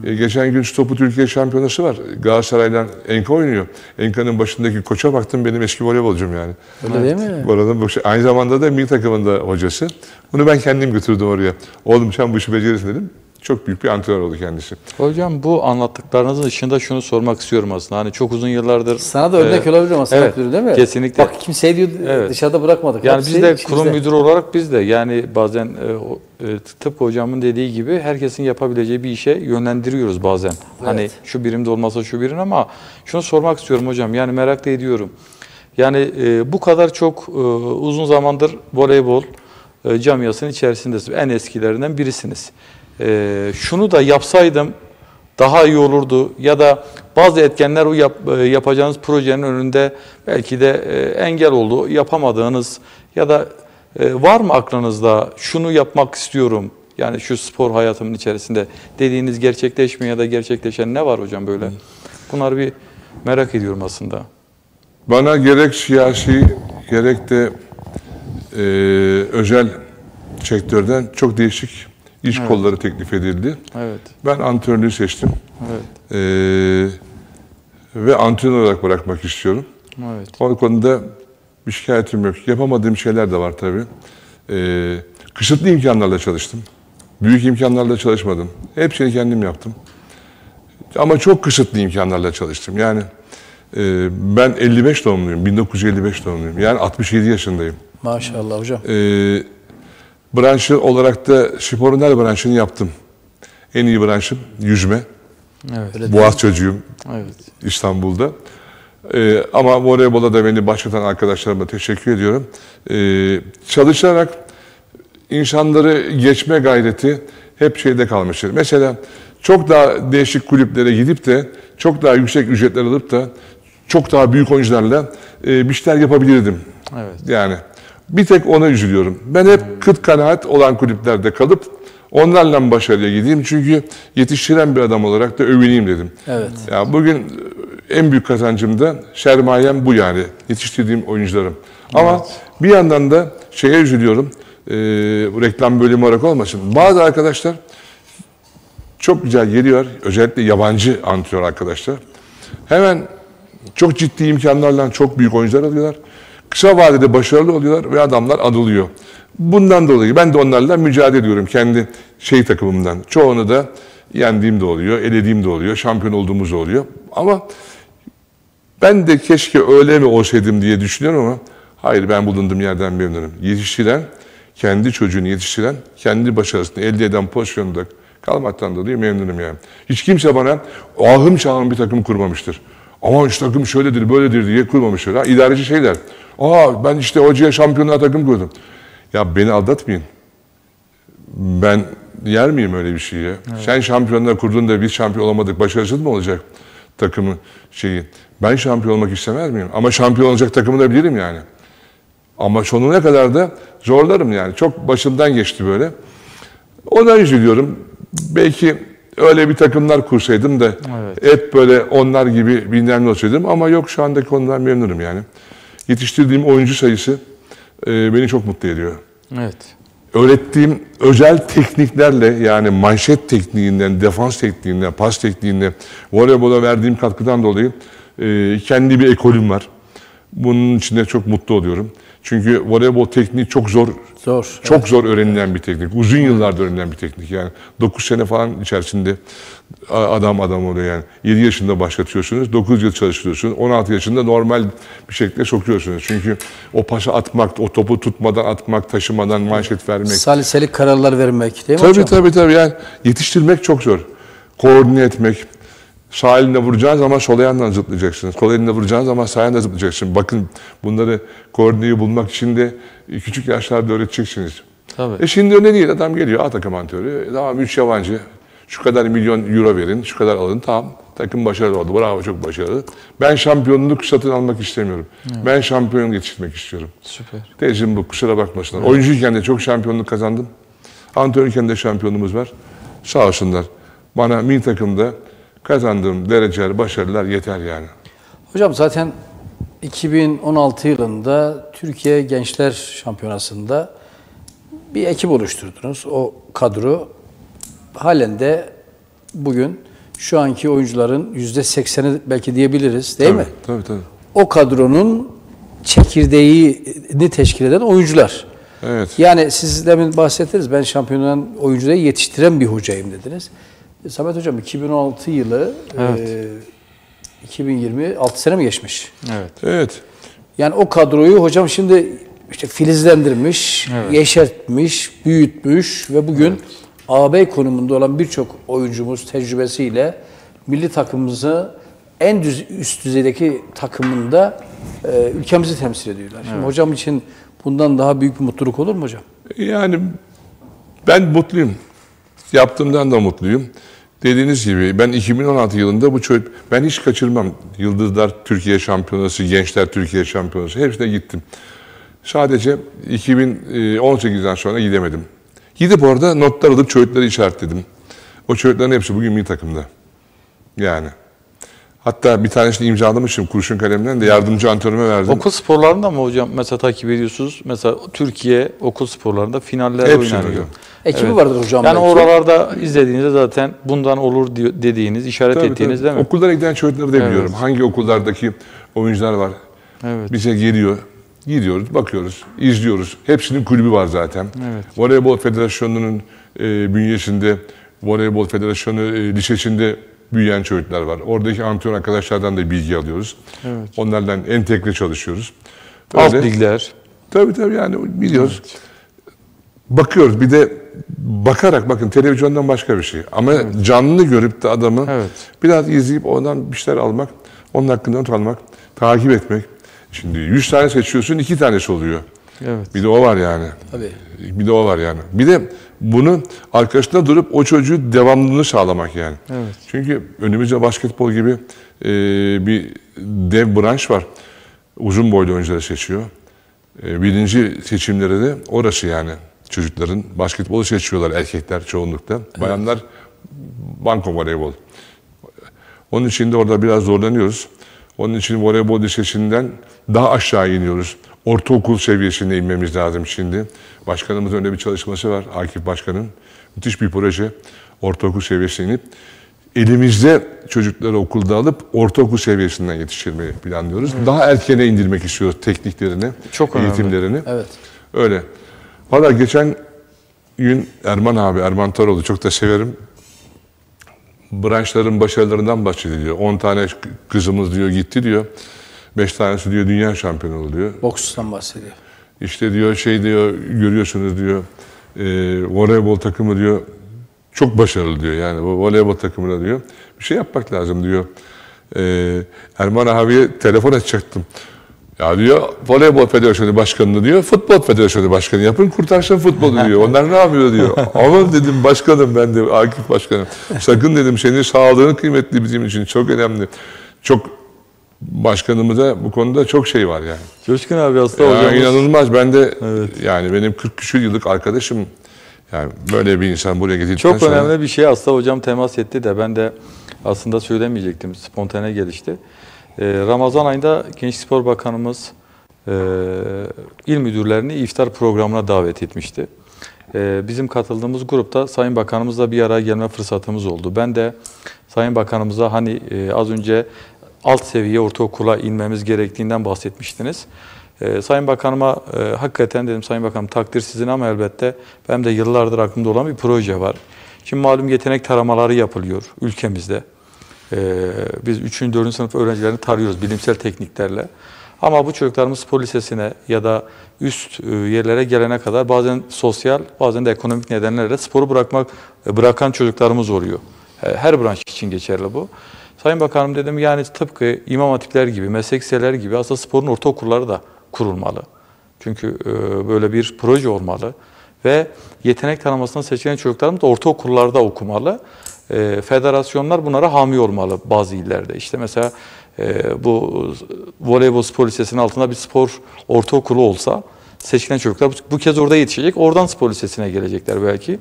Ee, geçen gün Stopu Türkiye Şampiyonası var. Galatasaray'dan Enka oynuyor. Enka'nın başındaki koça baktım benim eski voleybolcum yani. Öyle değil mi? Bu şey- aynı zamanda da milli takımında hocası. Bunu ben kendim götürdüm oraya. Oğlum sen bu işi becerirsin dedim. Çok büyük bir antrenör oldu kendisi. Hocam bu anlattıklarınızın dışında şunu sormak istiyorum aslında. Hani çok uzun yıllardır... Sana da örnek e, olabilir aslında evet, değil mi? kesinlikle. Bak kimseyi diyor Evet. dışarıda bırakmadık. Yani Hepsi biz de içimizde. kurum müdürü olarak biz de yani bazen e, e, tıpkı hocamın dediği gibi herkesin yapabileceği bir işe yönlendiriyoruz bazen. Hani şu birimde olmasa şu birim ama şunu sormak istiyorum hocam yani merak da ediyorum. Yani e, bu kadar çok e, uzun zamandır voleybol e, camiasının içerisindesiniz. En eskilerinden birisiniz. E, şunu da yapsaydım daha iyi olurdu ya da bazı etkenler o yap, e, yapacağınız projenin önünde belki de e, engel oldu. Yapamadığınız ya da e, var mı aklınızda şunu yapmak istiyorum yani şu spor hayatımın içerisinde dediğiniz gerçekleşmiyor ya da gerçekleşen ne var hocam böyle? Bunları bir merak ediyorum aslında. Bana gerek siyasi gerek de e, özel sektörden çok değişik iş kolları teklif edildi. Evet. Ben antrenörlüğü seçtim. Evet. E, ve antrenör olarak bırakmak istiyorum. Evet. O konuda bir şikayetim yok. Yapamadığım şeyler de var tabii. E, kısıtlı imkanlarla çalıştım. Büyük imkanlarla çalışmadım. Hepsini kendim yaptım. Ama çok kısıtlı imkanlarla çalıştım. Yani e, ben 55 doğumluyum, 1955 doğumluyum. Yani 67 yaşındayım. Maşallah hocam. E, branşı olarak da sporun her branşını yaptım. En iyi branşım yüzme. Evet. Boğaz çocuğuyum Evet. İstanbul'da. E, ama voleybola da beni başlatan arkadaşlarıma teşekkür ediyorum. E, çalışarak insanları geçme gayreti hep şeyde kalmıştır. Mesela çok daha değişik kulüplere gidip de çok daha yüksek ücretler alıp da çok daha büyük oyuncularla e, bir şeyler yapabilirdim. Evet. Yani bir tek ona üzülüyorum. Ben hep kıt kanaat olan kulüplerde kalıp onlarla başarıya gideyim. Çünkü yetiştiren bir adam olarak da övüneyim dedim. Evet. Ya bugün en büyük kazancım da sermayem bu yani. Yetiştirdiğim oyuncularım. Ama bir yandan da şeye üzülüyorum. E, bu reklam bölümü olarak olmasın. Bazı arkadaşlar çok güzel geliyor. Özellikle yabancı antrenör arkadaşlar. Hemen çok ciddi imkanlarla çok büyük oyuncular alıyorlar. Kısa vadede başarılı oluyorlar ve adamlar adılıyor. Bundan dolayı ben de onlarla mücadele ediyorum kendi şey takımımdan. Çoğunu da yendiğim de oluyor, elediğim de oluyor, şampiyon olduğumuz da oluyor. Ama ben de keşke öyle mi olsaydım diye düşünüyorum ama hayır ben bulunduğum yerden memnunum. Yetiştiren, kendi çocuğunu yetiştiren, kendi başarısını elde eden pozisyonda kalmaktan dolayı memnunum yani. Hiç kimse bana ahım şahım bir takım kurmamıştır. Ama şu takım şöyledir, böyledir diye kurmamıştır. Ha, idareci şeyler. Aa ben işte hocaya şampiyonluğa takım kurdum. Ya beni aldatmayın. Ben yer miyim öyle bir şeyi? Sen şampiyonluğa kurdun da biz şampiyon olamadık. Başarısız mı olacak takımı şeyi? Ben şampiyon olmak istemez miyim? Ama şampiyon olacak takımı da bilirim yani. Ama sonuna kadar da zorlarım yani. Çok başımdan geçti böyle. Ona üzülüyorum. Belki öyle bir takımlar kursaydım da Evet. hep böyle onlar gibi bilmem ne olsaydım. Ama yok şu andaki konudan memnunum yani. Yetiştirdiğim oyuncu sayısı e, beni çok mutlu ediyor. Evet. Öğrettiğim özel tekniklerle yani manşet tekniğinden, defans tekniğinden, pas tekniğinden, voleybola verdiğim katkıdan dolayı e, kendi bir ekolüm var. Bunun içinde çok mutlu oluyorum. Çünkü voleybol tekniği çok zor, Zor. çok zor öğrenilen bir teknik. Uzun yıllardır öğrenilen bir teknik. Yani 9 sene falan içerisinde adam adam oluyor yani. 7 yaşında başlatıyorsunuz, 9 yıl çalıştırıyorsunuz. 16 yaşında normal bir şekilde sokuyorsunuz. Çünkü o pası atmak, o topu tutmadan atmak, taşımadan manşet vermek. Saliselik kararlar vermek değil mi Tabii hocam? tabii tabii yani yetiştirmek çok zor. Koordine etmek. Sağ elinle vuracağınız zaman sol ayağınla zıplayacaksınız. Sol elinle vuracağınız zaman sağ ayağınla zıplayacaksınız. Bakın bunları koordineyi bulmak için de küçük yaşlarda öğreteceksiniz. Tabii. E şimdi öyle değil. Adam geliyor A takım antrenörü. E Tamam 3 yabancı. Şu kadar milyon euro verin. Şu kadar alın. Tamam. Takım başarılı oldu. Bravo çok başarılı. Ben şampiyonluk satın almak istemiyorum. Ben şampiyon yetiştirmek istiyorum. Süper. Tezim bu. Kusura bakmasınlar. Oyuncuyken de çok şampiyonluk kazandım. Antrenörken de şampiyonluğumuz var. Sağ olsunlar. Bana milli takımda kazandığım dereceler, başarılar yeter yani. Hocam zaten 2016 yılında Türkiye Gençler Şampiyonası'nda bir ekip oluşturdunuz. O kadro halen de bugün şu anki oyuncuların %80'i belki diyebiliriz değil mi? Tabii tabii. O kadronun çekirdeğini teşkil eden oyuncular. Evet. Yani siz demin bahsettiniz ben şampiyonun oyuncuları yetiştiren bir hocayım dediniz. Samet Hocam 2016 yılı e, 2020 6 sene mi geçmiş? Evet. Evet. Yani o kadroyu hocam şimdi işte filizlendirmiş, yeşertmiş, büyütmüş ve bugün AB konumunda olan birçok oyuncumuz tecrübesiyle milli takımımızı en düz, üst düzeydeki takımında e, ülkemizi temsil ediyorlar. Şimdi hocam için bundan daha büyük bir mutluluk olur mu hocam? Yani ben mutluyum. Yaptığımdan da mutluyum. Dediğiniz gibi ben 2016 yılında bu çocuk, ben hiç kaçırmam. Yıldızlar Türkiye Şampiyonası, Gençler Türkiye Şampiyonası hepsine gittim. Sadece 2018'den sonra gidemedim. Gidip orada notlar alıp çocukları işaretledim. O çocukların hepsi bugün milli takımda. Yani. Hatta bir tanesini imzalamışım kurşun kalemden de yardımcı antrenörüme verdim. Okul sporlarında mı hocam mesela takip ediyorsunuz? Mesela Türkiye okul sporlarında finaller Hepsini oynanıyor. hocam. Ekibi vardır hocam. Yani belki. oralarda izlediğinizde zaten bundan olur diyor- dediğiniz, işaret Tabii, ettiğiniz tabii. değil mi? Okullara giden çocukları da biliyorum. Hangi okullardaki oyuncular var. Evet. Bize geliyor. Gidiyoruz, bakıyoruz, izliyoruz. Hepsinin kulübü var zaten. Evet. Voleybol Federasyonu'nun e, bünyesinde, Voleybol Federasyonu e, lisesinde büyüyen çocuklar var. Oradaki antrenör arkadaşlardan da bilgi alıyoruz. Evet. Onlardan entegre çalışıyoruz. Alt Öyle. ligler. Tabii tabii yani biliyoruz. Bakıyoruz bir de bakarak bakın televizyondan başka bir şey. Ama canlı görüp de adamı Evet. biraz izleyip ondan bir şeyler almak, onun hakkında not almak, takip etmek. Şimdi 100 tane seçiyorsun, iki tanesi oluyor. Evet. Bir de o var yani. Tabii. Bir de o var yani. Bir de bunu arkasında durup o çocuğu devamlılığını sağlamak yani. Evet. Çünkü önümüzde basketbol gibi e, bir dev branş var. Uzun boylu oyuncuları seçiyor. E, birinci seçimleri de orası yani. Çocukların basketbolu seçiyorlar erkekler çoğunlukta. Bayanlar banko voleybol. Onun için de orada biraz zorlanıyoruz. Onun için voleybol lisesinden daha aşağı iniyoruz. Ortaokul seviyesine inmemiz lazım şimdi. Başkanımızın öyle bir çalışması var, Akif Başkan'ın. Müthiş bir proje. Ortaokul seviyesine inip elimizde çocukları okulda alıp ortaokul seviyesinden yetiştirmeyi planlıyoruz. Daha erkene indirmek istiyoruz tekniklerini, Çok önemli. eğitimlerini. Evet. Öyle. Valla geçen gün Erman abi, Erman Taroğlu çok da severim. Branşların başarılarından bahsediyor. 10 tane kızımız diyor gitti diyor. 5 tanesi diyor dünya şampiyonu oldu diyor. Bokstan bahsediyor. İşte diyor şey diyor görüyorsunuz diyor e, voleybol takımı diyor çok başarılı diyor yani bu voleybol takımına diyor bir şey yapmak lazım diyor. E, Erman abiye telefon açacaktım. Ya diyor voleybol federasyonu başkanını diyor futbol federasyonu başkanı yapın kurtarsın futbolu diyor. Onlar ne yapıyor diyor. Aman dedim başkanım ben de Akif başkanım. Sakın dedim senin sağlığın kıymetli bizim için çok önemli. Çok başkanımıza bu konuda çok şey var yani. Coşkun abi aslında Ya hocamız inanılmaz. Ben de yani benim 40 küsur yıllık arkadaşım. Yani böyle bir insan buraya getirdikten çok sonra önemli bir şey aslında hocam temas etti de ben de aslında söylemeyecektim. Spontane gelişti. Ee, Ramazan ayında Gençlik Spor Bakanımız e, il müdürlerini iftar programına davet etmişti. Ee, bizim katıldığımız grupta Sayın Bakanımızla bir araya gelme fırsatımız oldu. Ben de Sayın Bakanımıza hani e, az önce alt seviye ortaokula inmemiz gerektiğinden bahsetmiştiniz. Ee, Sayın Bakanıma e, hakikaten dedim Sayın Bakanım takdir sizin ama elbette benim de yıllardır aklımda olan bir proje var. Şimdi malum yetenek taramaları yapılıyor ülkemizde. Ee, biz 3. 4. sınıf öğrencilerini tarıyoruz bilimsel tekniklerle. Ama bu çocuklarımız spor lisesine ya da üst e, yerlere gelene kadar bazen sosyal bazen de ekonomik nedenlerle sporu bırakmak e, bırakan çocuklarımız oluyor. Her branş için geçerli bu. Sayın Bakanım dedim yani tıpkı imam hatipler gibi, meslek liseleri gibi aslında sporun ortaokulları da kurulmalı. Çünkü e, böyle bir proje olmalı. Ve yetenek tanımasından seçilen çocuklarımız da ortaokullarda okumalı. E, federasyonlar bunlara hami olmalı bazı illerde. İşte mesela e, bu voleybol spor lisesinin altında bir spor ortaokulu olsa seçilen çocuklar bu, bu kez orada yetişecek. Oradan spor lisesine gelecekler belki.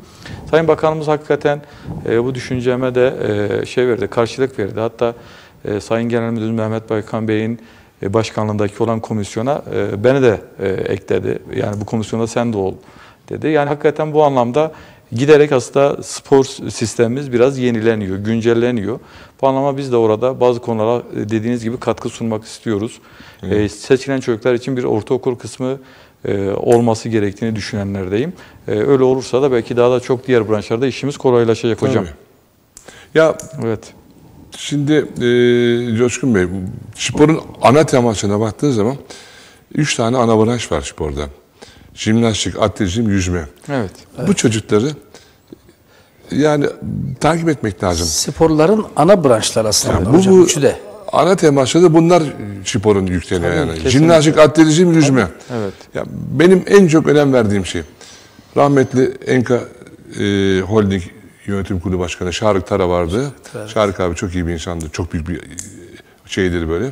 Sayın Bakanımız hakikaten e, bu düşünceme de e, şey verdi, karşılık verdi. Hatta e, Sayın Genel Müdür Mehmet Baykan Bey'in e, başkanlığındaki olan komisyona e, beni de e, ekledi. Yani bu komisyonda sen de ol dedi. Yani hakikaten bu anlamda giderek aslında spor sistemimiz biraz yenileniyor, güncelleniyor. Bu anlamda biz de orada bazı konulara e, dediğiniz gibi katkı sunmak istiyoruz. E, seçilen çocuklar için bir ortaokul kısmı olması gerektiğini düşünenlerdeyim. E, öyle olursa da belki daha da çok diğer branşlarda işimiz kolaylaşacak hocam. Tabii. Ya Evet. şimdi e, Coşkun Bey, sporun ana temasına baktığın zaman üç tane ana branş var sporda. Jimnastik, atletizm, yüzme. Evet. Bu çocukları yani takip etmek lazım. Sporların ana branşları aslında Ya bu- hocam. bu- Üçü de. Ana teması da bunlar sporun yükleniyor yani. kesinlikle. Jimnastik, atletizm, yüzme. Evet. Ya benim en çok önem verdiğim şey rahmetli Enka e, Holding Yönetim Kurulu Başkanı Şarık Tara vardı. Şarık abi çok iyi bir insandı. Çok büyük bir e, şeydir böyle.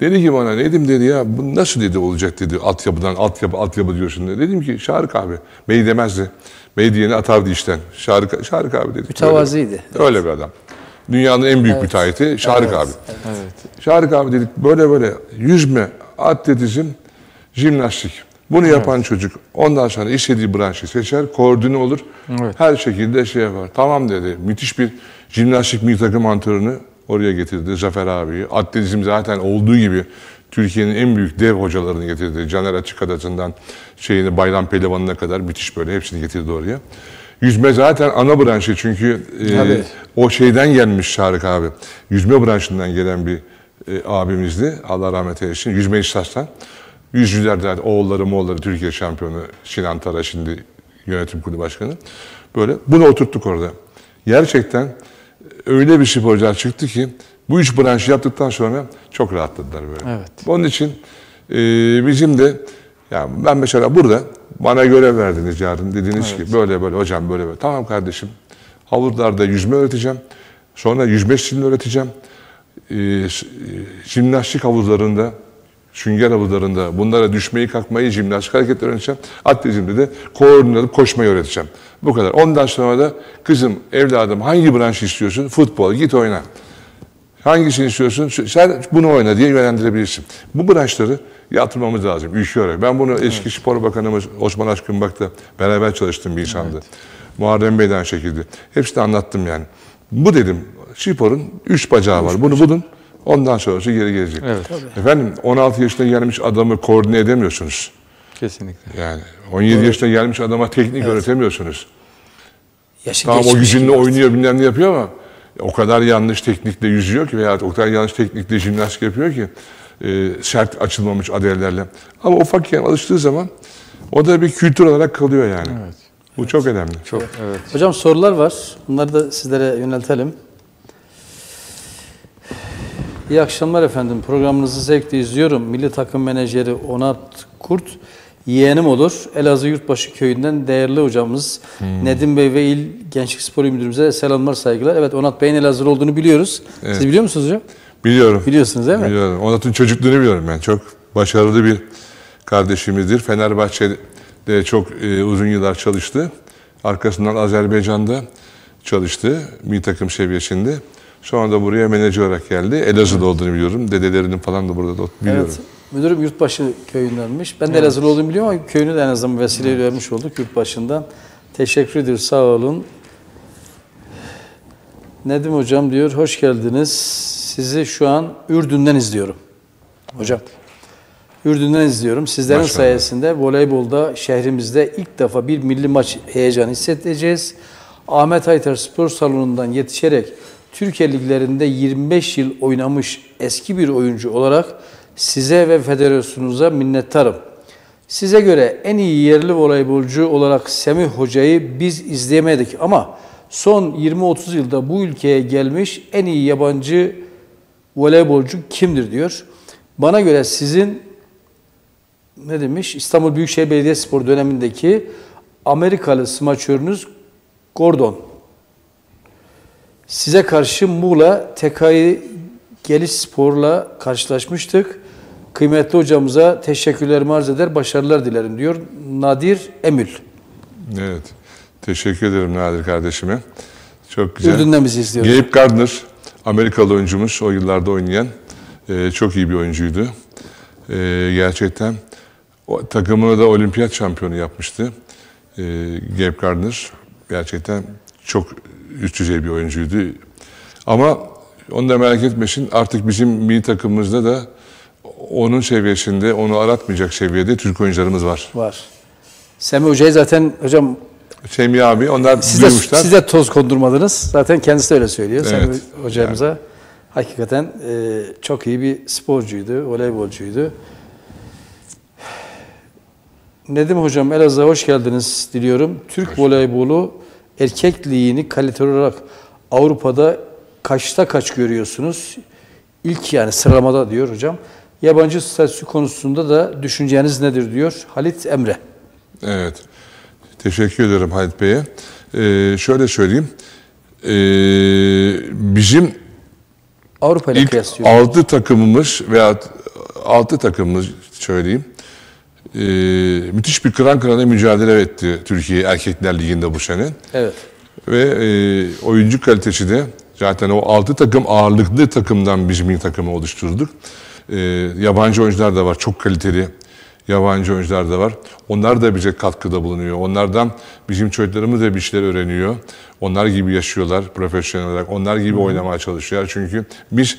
Dedi ki bana Nedim dedi ya bu nasıl dedi olacak dedi altyapıdan altyapı altyapı diyorsun dedi. Dedim ki Şarık abi bey demezdi. Diyeni atardı işten. Şarık, Şarık abi dedi. Mütevazıydı. Öyle, öyle bir adam. Dünyanın en büyük müteahhiti Şarık abi. Evet. Şarık abi dedik böyle böyle yüzme, atletizm, jimnastik. Bunu yapan çocuk ondan sonra istediği branşı seçer, koordine olur. Evet. Her şekilde şey yapar. Tamam dedi. Müthiş bir jimnastik milli takım antrenörünü oraya getirdi. Zafer abiyi. Atletizm zaten olduğu gibi Türkiye'nin en büyük dev hocalarını getirdi. Caner Açıkadası'ndan şeyini Bayram Pehlivan'ına kadar müthiş böyle hepsini getirdi oraya. Yüzme zaten ana branşı çünkü e, Tabii. o şeyden gelmiş Şarık abi. Yüzme branşından gelen bir e, abimizdi. Allah rahmet eylesin. Yüzme İstas'tan. Yüzücülerden oğulları moğulları Türkiye şampiyonu Sinan Tara şimdi yönetim kurulu başkanı. Böyle bunu oturttuk orada. Gerçekten öyle bir sporcular çıktı ki bu üç branşı yaptıktan sonra çok rahatladılar böyle. Evet. Onun için e, bizim de ya ben mesela burada bana görev verdiniz yarın dediniz ki böyle böyle hocam böyle böyle. Tamam kardeşim havuzlarda yüzme öğreteceğim. Sonra yüzme stilini öğreteceğim. E, s- e, jimnastik havuzlarında sünger havuzlarında bunlara düşmeyi kalkmayı jimnastik hareketler öğreteceğim. Atletizmde de koordine alıp koşmayı öğreteceğim. Bu kadar. Ondan sonra da kızım, evladım hangi branş istiyorsun? Futbol git oyna. Hangisini istiyorsun? Sen bunu oyna diye yönlendirebilirsin. Bu branşları yatırmamız lazım olarak. Ben bunu eski spor bakanımız Osman Aşkın Bak'ta beraber çalıştığım bir insandı. Muharrem Bey'den şekilde. Hepsini anlattım yani. Bu dedim sporun üç bacağı var. Bunu bulun. Ondan sonrası geri gelecek. Evet. Efendim 16 yaşında gelmiş adamı koordine edemiyorsunuz. Kesinlikle. Yani 17 yaşında gelmiş adama teknik öğretemiyorsunuz. Yaşı Tamam o gücünle oynuyor bilmem ne yapıyor ama o kadar yanlış teknikle yüzüyor ki veya o kadar yanlış teknikle jimnastik yapıyor ki e, sert açılmamış adellerle. Ama ufakken alıştığı zaman o da bir kültür olarak kalıyor yani. Evet. Bu çok önemli. Çok evet. Hocam sorular var. Bunları da sizlere yöneltelim. İyi akşamlar efendim. Programınızı zevkle izliyorum. Milli takım menajeri Onat Kurt yeğenim olur. Elazığ Yurtbaşı köyünden değerli hocamız Nedim Bey ve İl Gençlik Spor Müdürümüze selamlar saygılar. Evet Onat Bey'in Elazığlı olduğunu biliyoruz. Evet. Siz biliyor musunuz hocam? Biliyorum. Biliyorsunuz değil mi? Biliyorum. Onat'ın çocukluğunu biliyorum ben. Çok başarılı bir kardeşimizdir. Fenerbahçe'de çok e, uzun yıllar çalıştı. Arkasından Azerbaycan'da çalıştı. Bir takım seviyesinde. Sonra da buraya menajer olarak geldi. Elazığ'da olduğunu biliyorum. Dedelerinin falan da burada da biliyorum. Evet. Müdürüm Yurtbaşı köyündenmiş. Ben de Elazığlı olduğumu biliyorum ama köyünü de en azından vesileyle vermiş olduk Yurtbaşı'ndan. Teşekkür ediyoruz. Sağ olun. Nedim Hocam diyor, hoş geldiniz. Sizi şu an Ürdün'den izliyorum. Hocam. Ürdün'den izliyorum. Sizlerin Maşallah. sayesinde voleybolda şehrimizde ilk defa bir milli maç heyecanı hissedeceğiz. Ahmet Aytar Spor Salonu'ndan yetişerek Türkiye liglerinde 25 yıl oynamış eski bir oyuncu olarak size ve federasyonunuza minnettarım. Size göre en iyi yerli voleybolcu olarak Semih Hoca'yı biz izleyemedik ama son 20-30 yılda bu ülkeye gelmiş en iyi yabancı voleybolcu kimdir diyor. Bana göre sizin ne demiş? İstanbul Büyükşehir Belediyespor dönemindeki Amerikalı smaçörünüz Gordon. Size karşı Muğla TKİ Geliş Spor'la karşılaşmıştık. Kıymetli hocamıza teşekkürlerimi arz eder, başarılar dilerim diyor Nadir Emül. Evet. Teşekkür ederim Nadir kardeşime. Çok güzel. Ürdün'den bizi izliyor. Gabe Gardner, Amerikalı oyuncumuz, o yıllarda oynayan e, çok iyi bir oyuncuydu. E, gerçekten o, takımını da olimpiyat şampiyonu yapmıştı. E, Gabe Gardner gerçekten çok üst düzey bir oyuncuydu. Ama onu da merak etmesin artık bizim milli takımımızda da onun seviyesinde, onu aratmayacak seviyede Türk oyuncularımız var. Var. Semih Hoca'yı zaten hocam Semih abi, onlar siz de, duymuşlar. siz de toz kondurmadınız. Zaten kendisi de öyle söylüyor. Evet. Semih hocamıza hakikaten e, çok iyi bir sporcuydu, voleybolcuydu. Nedim Hocam Elazığ'a hoş geldiniz diliyorum. Türk voleybolu erkek ligini kalite olarak Avrupa'da kaçta kaç görüyorsunuz? ilk yani sıralamada diyor hocam. Yabancı statüsü konusunda da düşünceniz nedir diyor Halit Emre. Evet. Teşekkür ederim Halit Bey'e. Ee, şöyle söyleyeyim. Ee, bizim Avrupa ile ilk kıyaslıyor. 6 takımımız veya 6 takımımız söyleyeyim. ee, müthiş bir kıran kırana mücadele etti Türkiye Erkekler Ligi'nde bu sene. Evet. Ve e, oyuncu kalitesi de zaten o 6 takım ağırlıklı takımdan biz milli takımı oluşturduk. E, yabancı oyuncular da var, çok kaliteli yabancı oyuncular da var. Onlar da bize katkıda bulunuyor. Onlardan bizim çocuklarımız da bir şeyler öğreniyor. Onlar gibi yaşıyorlar profesyonel olarak. Onlar gibi oynamaya çalışıyorlar. Çünkü biz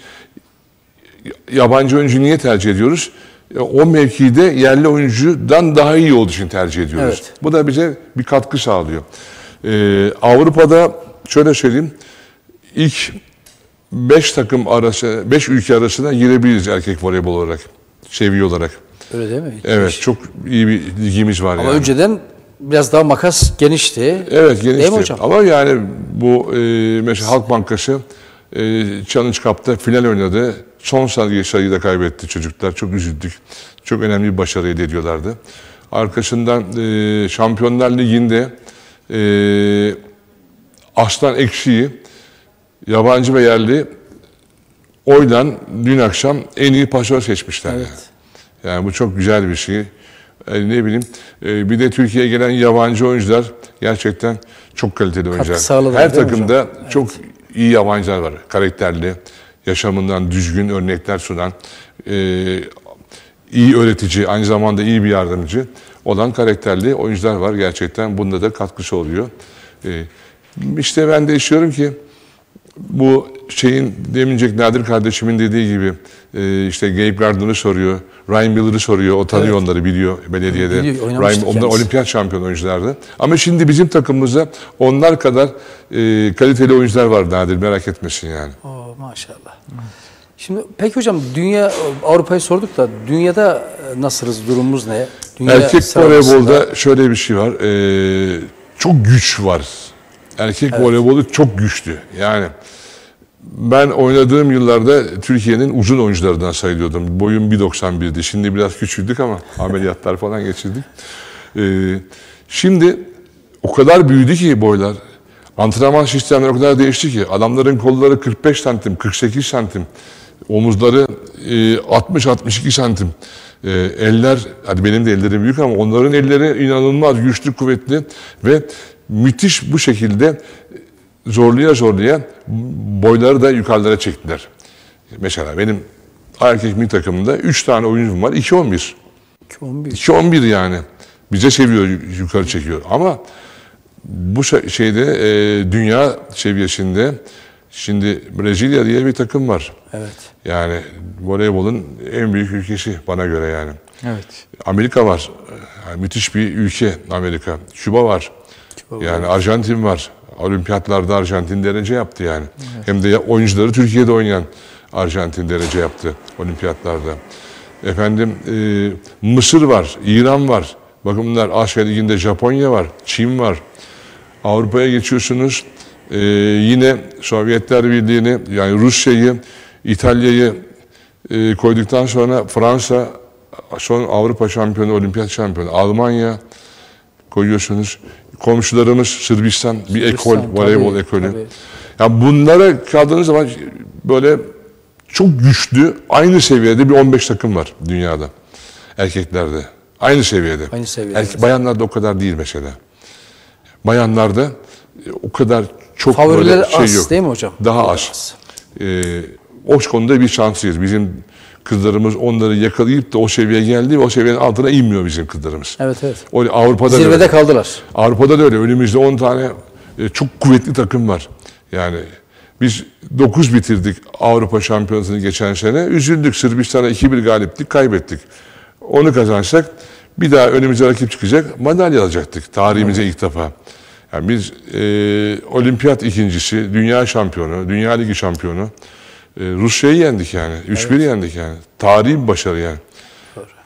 yabancı oyuncu niye tercih ediyoruz? E, O mevkide yerli oyuncudan daha iyi olduğu için tercih ediyoruz. Evet. Bu da bize bir katkı sağlıyor. Ee, Avrupa'da şöyle söyleyeyim, ilk 5 takım arası, 5 ülke arasına girebiliriz erkek voleybol olarak, seviye olarak. Öyle değil mi? Evet, çok iyi bir ligimiz var Ama yani. önceden biraz daha makas genişti. Evet genişti. Değil mi hocam? Ama yani bu e, mesela Halk Bankası e, Challenge Cup'ta final oynadı. Son sayı sayıda kaybetti çocuklar. Çok üzüldük. Çok önemli bir başarı elde ediyorlardı. Arkasından e, Şampiyonlar Ligi'nde e, Aslan Ekşi'yi yabancı ve yerli oydan dün akşam en iyi pasör seçmişler. Evet. Yani. Yani bu çok güzel bir şey. E, ne bileyim. e, bir de Türkiye'ye gelen yabancı oyuncular gerçekten çok kaliteli oyuncular. Her takımda çok iyi yabancılar var. Karakterli, yaşamından düzgün örnekler sunan, e, iyi öğretici, aynı zamanda iyi bir yardımcı olan karakterli oyuncular var. Gerçekten bunda da katkısı oluyor. İşte ben de istiyorum ki bu şeyin demincek Nadir kardeşimin dediği gibi e, işte Gabe Gardner'ı soruyor, Ryan Miller'ı soruyor. O tanıyor Evet. onları biliyor belediyede. Biliyor, Ryan, onlar olimpiyat şampiyon oyunculardı. Ama şimdi bizim takımımızda onlar kadar e, kaliteli oyuncular var Nadir merak etmesin yani. Oo, maşallah. Şimdi peki hocam dünya Avrupa'yı sorduk da dünyada e, nasılız durumumuz ne? Dünya Erkek voleybolda şöyle bir şey var. e, çok güç var. Erkek voleybolu çok güçlü. Yani ben oynadığım yıllarda Türkiye'nin uzun oyuncularından sayılıyordum. Boyum 1.91'di. Şimdi biraz küçüldük ama ameliyatlar falan geçirdik. Ee, şimdi o kadar büyüdü ki boylar. Antrenman sistemleri o kadar değişti ki. Adamların kolları 45 santim, 48 santim. Omuzları e, 60-62 santim. E, eller, hadi benim de ellerim büyük ama onların elleri inanılmaz güçlü, kuvvetli ve müthiş bu şekilde zorluya zorluya boyları da yukarılara çektiler. Mesela benim erkek milli takımında 3 tane oyuncum var. 2-11. 11. 2-11 yani. Bize seviyor, yukarı çekiyor. Ama bu şey- şeyde e, dünya seviyesinde şimdi Brezilya diye bir takım var. Evet. Yani voleybolun en büyük ülkesi bana göre yani. Evet. Amerika var. Yani müthiş bir ülke Amerika. Küba var. Yani Arjantin var. Olimpiyatlarda Arjantin derece yaptı yani. Hem de oyuncuları Türkiye'de oynayan Arjantin derece yaptı olimpiyatlarda. Efendim e, Mısır var, İran var. Bakın bunlar Asya Ligi'nde Japonya var, Çin var. Avrupa'ya geçiyorsunuz. e, yine Sovyetler Birliği'ni yani Rusya'yı, İtalya'yı e, koyduktan sonra Fransa son Avrupa şampiyonu, olimpiyat şampiyonu, Almanya koyuyorsunuz. Komşularımız Sırbistan bir ekol, Sırbistan, voleybol tabii, ekolü. tabii. Ya bunlara kaldığınız zaman böyle çok güçlü, aynı seviyede bir 15 takım var dünyada. Erkeklerde. Aynı seviyede. Aynı seviyede, evet. bayanlarda o kadar değil mesela. Bayanlarda e, o kadar çok Favorileri böyle şey az yok. değil mi hocam? Daha az. Ee, o konuda bir şanslıyız. Bizim kızlarımız onları yakalayıp da o seviyeye geldi ve o seviyenin altına inmiyor bizim kızlarımız. Evet evet. O Avrupa'da da Zirvede öyle. kaldılar. Avrupa'da da öyle. Önümüzde 10 tane e, çok kuvvetli takım var. Yani biz 9 bitirdik Avrupa Şampiyonası'nı geçen sene. Üzüldük. Sırbistan'a 2-1 galiptik, kaybettik. Onu kazansak bir daha önümüze rakip çıkacak. Madalya alacaktık tarihimize ilk defa. Yani biz e, olimpiyat ikincisi, dünya şampiyonu, dünya ligi şampiyonu. E, Rusya'yı yendik yani. 3-1 yendik yani. Tarihi bir başarı yani.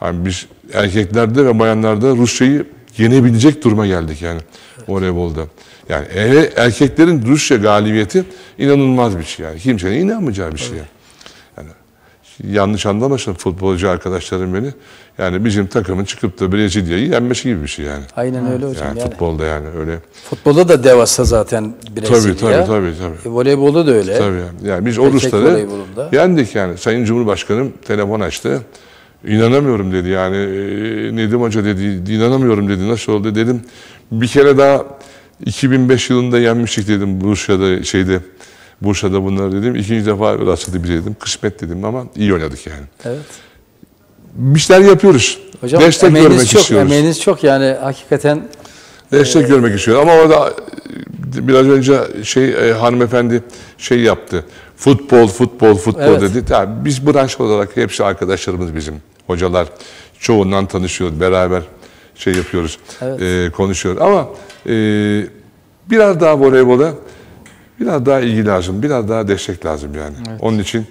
Yani biz erkeklerde ve bayanlarda Rusya'yı yenebilecek duruma geldik yani voleybolda. Yani e- erkeklerin Rusya galibiyeti inanılmaz bir şey yani. Kimsenin inanmayacağı bir şey. Yani. Yanlış anlamasın futbolcu arkadaşlarım beni. Yani bizim takımın çıkıp da Brezilya'yı yenmesi gibi bir şey yani. Aynen öyle hocam. Yani, Yani, futbolda yani öyle. Futbolda da devasa zaten Brezilya. Tabii tabii tabii tabii. E, voleybolda da öyle. Tabii yani. yani biz o Rusları yendik yani. Sayın Cumhurbaşkanım telefon açtı. İnanamıyorum dedi yani. e, Nedim Hoca dedi, inanamıyorum dedi. Nasıl oldu dedim. Bir kere daha 2005 yılında yenmiştik dedim Bursa'da şeyde. Bursa'da bunları dedim. İkinci defa rastlıydı bize dedim. Kısmet dedim ama iyi oynadık yani. Evet. Bir şeyler yapıyoruz. Hocam Destek emeğiniz görmek çok, istiyoruz. emeğiniz çok yani hakikaten Destek görmek istiyor. Ama orada e, biraz önce şey e, hanımefendi şey yaptı. Futbol, futbol, futbol Evet. dedi. Tabii biz branş olarak hepsi arkadaşlarımız bizim. Hocalar çoğundan tanışıyoruz. Beraber şey yapıyoruz. Evet. e, konuşuyoruz. Ama e, biraz daha voleybola biraz daha ilgi lazım. Biraz daha destek lazım yani. Onun için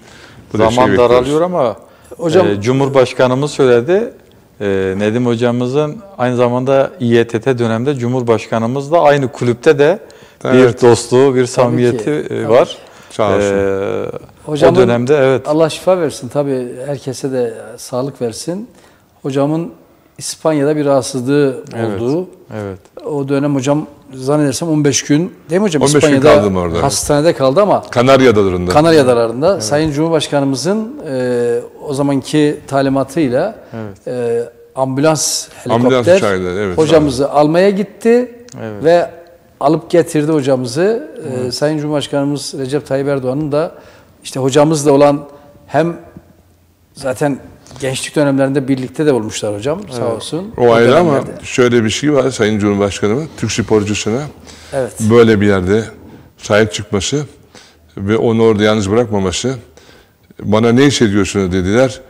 bu Zaman bekliyoruz. daralıyor ama Hocam- e, Cumhurbaşkanımız söyledi. E, Nedim hocamızın aynı zamanda İETT dönemde Cumhurbaşkanımız da aynı kulüpte de Evet. bir dostluğu, bir samimiyeti e, var. Sağ olsun. E, Hocamın- o dönemde evet. Allah şifa versin tabii herkese de sağlık versin. Hocamın İspanya'da bir rahatsızlığı Evet. oldu. Evet. O dönem hocam zannedersem 15 gün değil mi hocam? 15 gün İspanya'da kaldım orada. hastanede kaldı ama Kanarya Adaları'nda. Kanarya Adaları'nda Sayın Cumhurbaşkanımızın e, o zamanki talimatıyla e, ambulans Ambulans helikopter uçağıyla, evet. hocamızı almaya gitti Evet. ve alıp getirdi hocamızı. E, Sayın Cumhurbaşkanımız Recep Tayyip Erdoğan'ın da işte hocamızla olan hem zaten gençlik dönemlerinde birlikte de olmuşlar hocam sağ olsun. O ayrı ama şöyle bir şey var Sayın Cumhurbaşkanımın Türk sporcusuna Evet. böyle bir yerde sahip çıkması ve onu orada yalnız bırakmaması bana ne hissediyorsunuz dediler.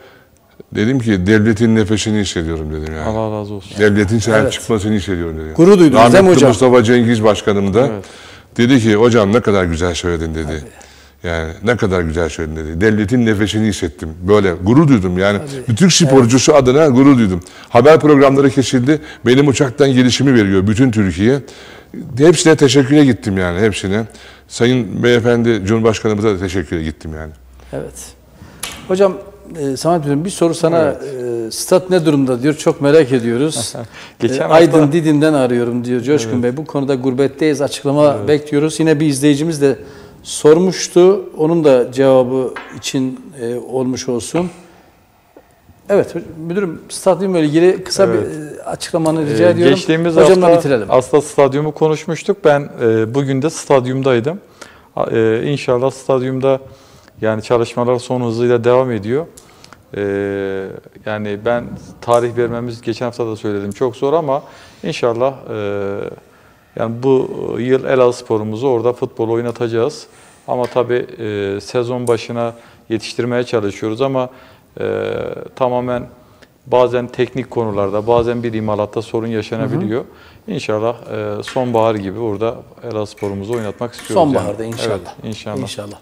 Dedim ki devletin nefesini hissediyorum dedim yani. Allah razı olsun. Devletin sahip Evet. çıkmasını hissediyorum dedim. Gurur duydunuz değil mi hocam? Mustafa Cengiz Başkanım da dedi ki hocam ne kadar güzel söyledin dedi. Yani ne kadar güzel söyledin dedi. Devletin nefesini hissettim. Böyle gurur duydum yani. Bir Türk sporcusu adına gurur duydum. Haber programları kesildi. Benim uçaktan gelişimi veriyor bütün Türkiye. Hepsine teşekküre gittim yani hepsine. Sayın Beyefendi Cumhurbaşkanımıza da teşekküre gittim yani. Evet. Hocam e, Samet Müdürüm bir soru sana e, stat ne durumda diyor çok merak ediyoruz. Geçen E, hafta- Aydın Didim'den arıyorum diyor Coşkun Bey. Bu konuda gurbetteyiz açıklama bekliyoruz. Yine bir izleyicimiz de sormuştu. Onun da cevabı için e, olmuş olsun. Evet müdürüm stadyumla ilgili kısa bir e, açıklamanı rica Ee, ediyorum. Geçtiğimiz Hocamla hafta bitirelim. aslında stadyumu konuşmuştuk. Ben e, bugün de stadyumdaydım. E, inşallah stadyumda yani çalışmalar son hızıyla devam ediyor. E, yani ben tarih vermemiz geçen hafta da söyledim çok zor ama inşallah e, yani bu yıl Elazığ sporumuzu orada futbol oynatacağız. Ama tabii e, sezon başına yetiştirmeye çalışıyoruz ama e, tamamen bazen teknik konularda, bazen bir imalatta sorun yaşanabiliyor. İnşallah e, sonbahar gibi orada Elazığ sporumuzu oynatmak istiyoruz. Sonbaharda yani. inşallah. Evet, inşallah. İnşallah.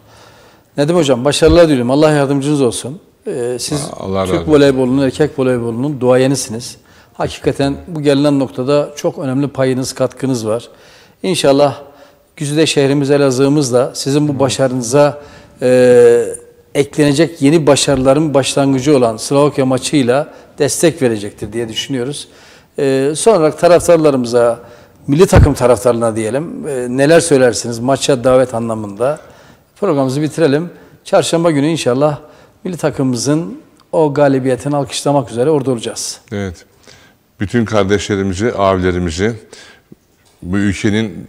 Nedim Hocam başarılar diliyorum. Allah yardımcınız olsun. Ee, siz Allah Türk voleybolunun, erkek voleybolunun duayenisiniz. Hakikaten bu gelinen noktada çok önemli payınız, katkınız var. İnşallah Güzide şehrimiz Elazığ'ımız da sizin bu başarınıza e, eklenecek yeni başarıların başlangıcı olan Slovakya maçıyla destek verecektir diye düşünüyoruz. E, son olarak taraftarlarımıza, milli takım taraftarlarına diyelim e, neler söylersiniz maça davet anlamında? Programımızı bitirelim. Çarşamba günü inşallah milli takımımızın o galibiyetini alkışlamak üzere orada olacağız. Evet. Bütün kardeşlerimizi, abilerimizi bu ülkenin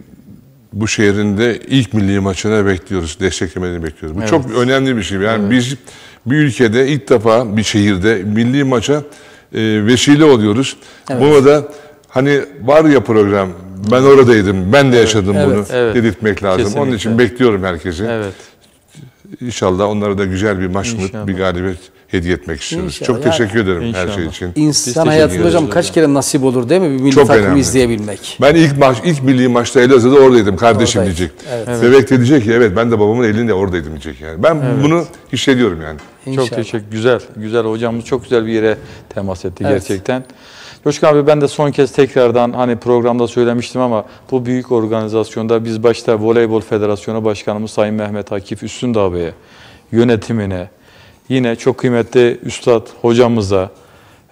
bu şehrinde ilk milli maçına bekliyoruz, desteklemelerini bekliyoruz. Bu çok önemli bir şey. Yani biz bir ülkede ilk defa bir şehirde milli maça e, vesile oluyoruz. Buna da hani var ya program, ben oradaydım, ben de yaşadım evet, bunu evet. dedirtmek lazım. Onun Kesinlikle. için bekliyorum herkesi. Evet. İnşallah onlara da güzel bir maç, bir galibiyet hediye etmek istiyoruz. İnşallah. Çok teşekkür ederim her İnşallah. şey için. İnsan hayatında hocam kaç kere nasip olur değil mi bir milli Çok takımı önemli. izleyebilmek? Ben ilk maç, ilk milli maçta Elazığ'da oradaydım. Kardeşim Oradaydı. diyecek. Evet. Bebek de diyecek ki evet ben de babamın elinde oradaydım diyecek yani. Ben bunu hissediyorum yani. İnşallah. Çok teşekkür Güzel. Güzel hocamız çok güzel bir yere temas etti Evet. gerçekten. Coşkun abi ben de son kez tekrardan hani programda söylemiştim ama bu büyük organizasyonda biz başta Voleybol Federasyonu Başkanımız Sayın Mehmet Akif Üstündağ Bey'e, yönetimine, yine çok kıymetli üstad hocamıza,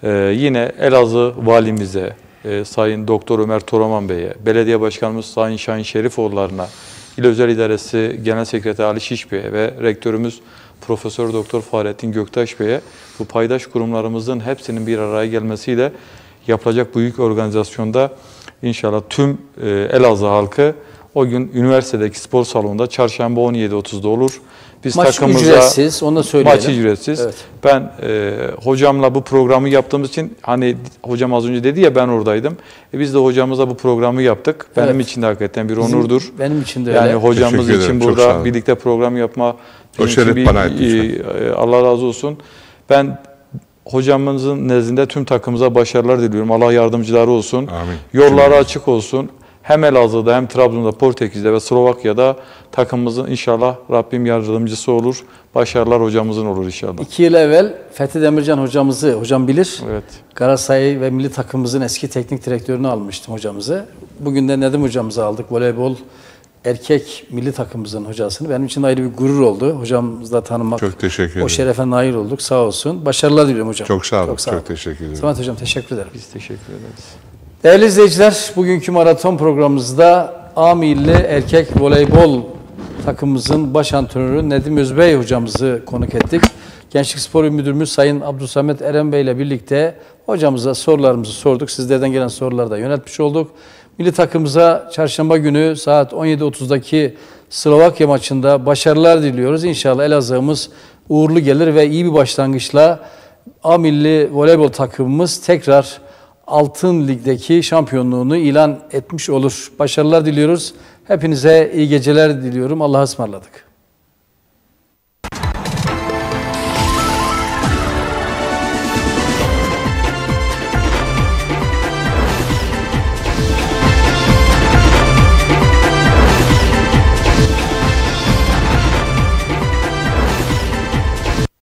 e, yine Elazığ valimize, e, Sayın Doktor Ömer Toraman Bey'e, belediye başkanımız Sayın Şahin Şerifoğullarına, İl Özel İdaresi Genel Sekreteri Ali Şiş Bey'e ve rektörümüz Profesör Doktor Fahrettin Göktaş Bey'e bu paydaş kurumlarımızın hepsinin bir araya gelmesiyle yapılacak büyük organizasyonda inşallah tüm e, Elazığ halkı o gün üniversitedeki spor salonunda çarşamba 17.30'da olur. Biz Maç ücretsiz, onu da söyleyelim. Maç ücretsiz. Evet. Ben e, hocamla bu programı yaptığımız için hani hocam az önce dedi ya ben oradaydım. E, biz de hocamıza bu programı yaptık. Benim Evet. için de hakikaten bir Bizim- onurdur. Benim için de öyle. Yani hocamız Teşekkür için ederim, burada birlikte program yapma için şeref bir- bana lütfen. e, Allah razı olsun. Ben hocamızın nezdinde tüm takımımıza başarılar diliyorum. Allah yardımcıları olsun. Amin. Yolları açık olsun. Hem Elazığ'da hem Trabzon'da, Portekiz'de ve Slovakya'da takımımızın inşallah Rabbim yardımcısı olur. Başarılar hocamızın olur inşallah. İki yıl evvel Fethi Demircan hocamızı, hocam bilir. Evet. Galatasaray ve milli takımımızın eski teknik direktörünü almıştım hocamızı. Bugün de Nedim hocamızı aldık. Voleybol erkek milli takımımızın hocasını. Benim için ayrı bir gurur oldu. Hocamızla tanımak. Çok teşekkür ederim. O şerefe nail olduk. Sağ olsun. Başarılar diliyorum hocam. Çok sağ olun. Çok, sağ olun. teşekkür ederim. Samet hocam teşekkür ederim. Biz teşekkür ederiz. Değerli izleyiciler, bugünkü maraton programımızda A Milli Erkek Voleybol takımımızın baş antrenörü Nedim Özbey hocamızı konuk ettik. Gençlik Spor Müdürümüz Sayın Abdülsamet Eren Bey ile birlikte hocamıza sorularımızı sorduk. Sizlerden gelen soruları da yönetmiş olduk. Milli takımımıza çarşamba günü saat 17.30'daki Slovakya maçında başarılar diliyoruz. İnşallah Elazığ'ımız uğurlu gelir ve iyi bir başlangıçla A Milli Voleybol takımımız tekrar Altın Lig'deki şampiyonluğunu ilan etmiş olur. Başarılar diliyoruz. Hepinize iyi geceler diliyorum. Allah'a ısmarladık.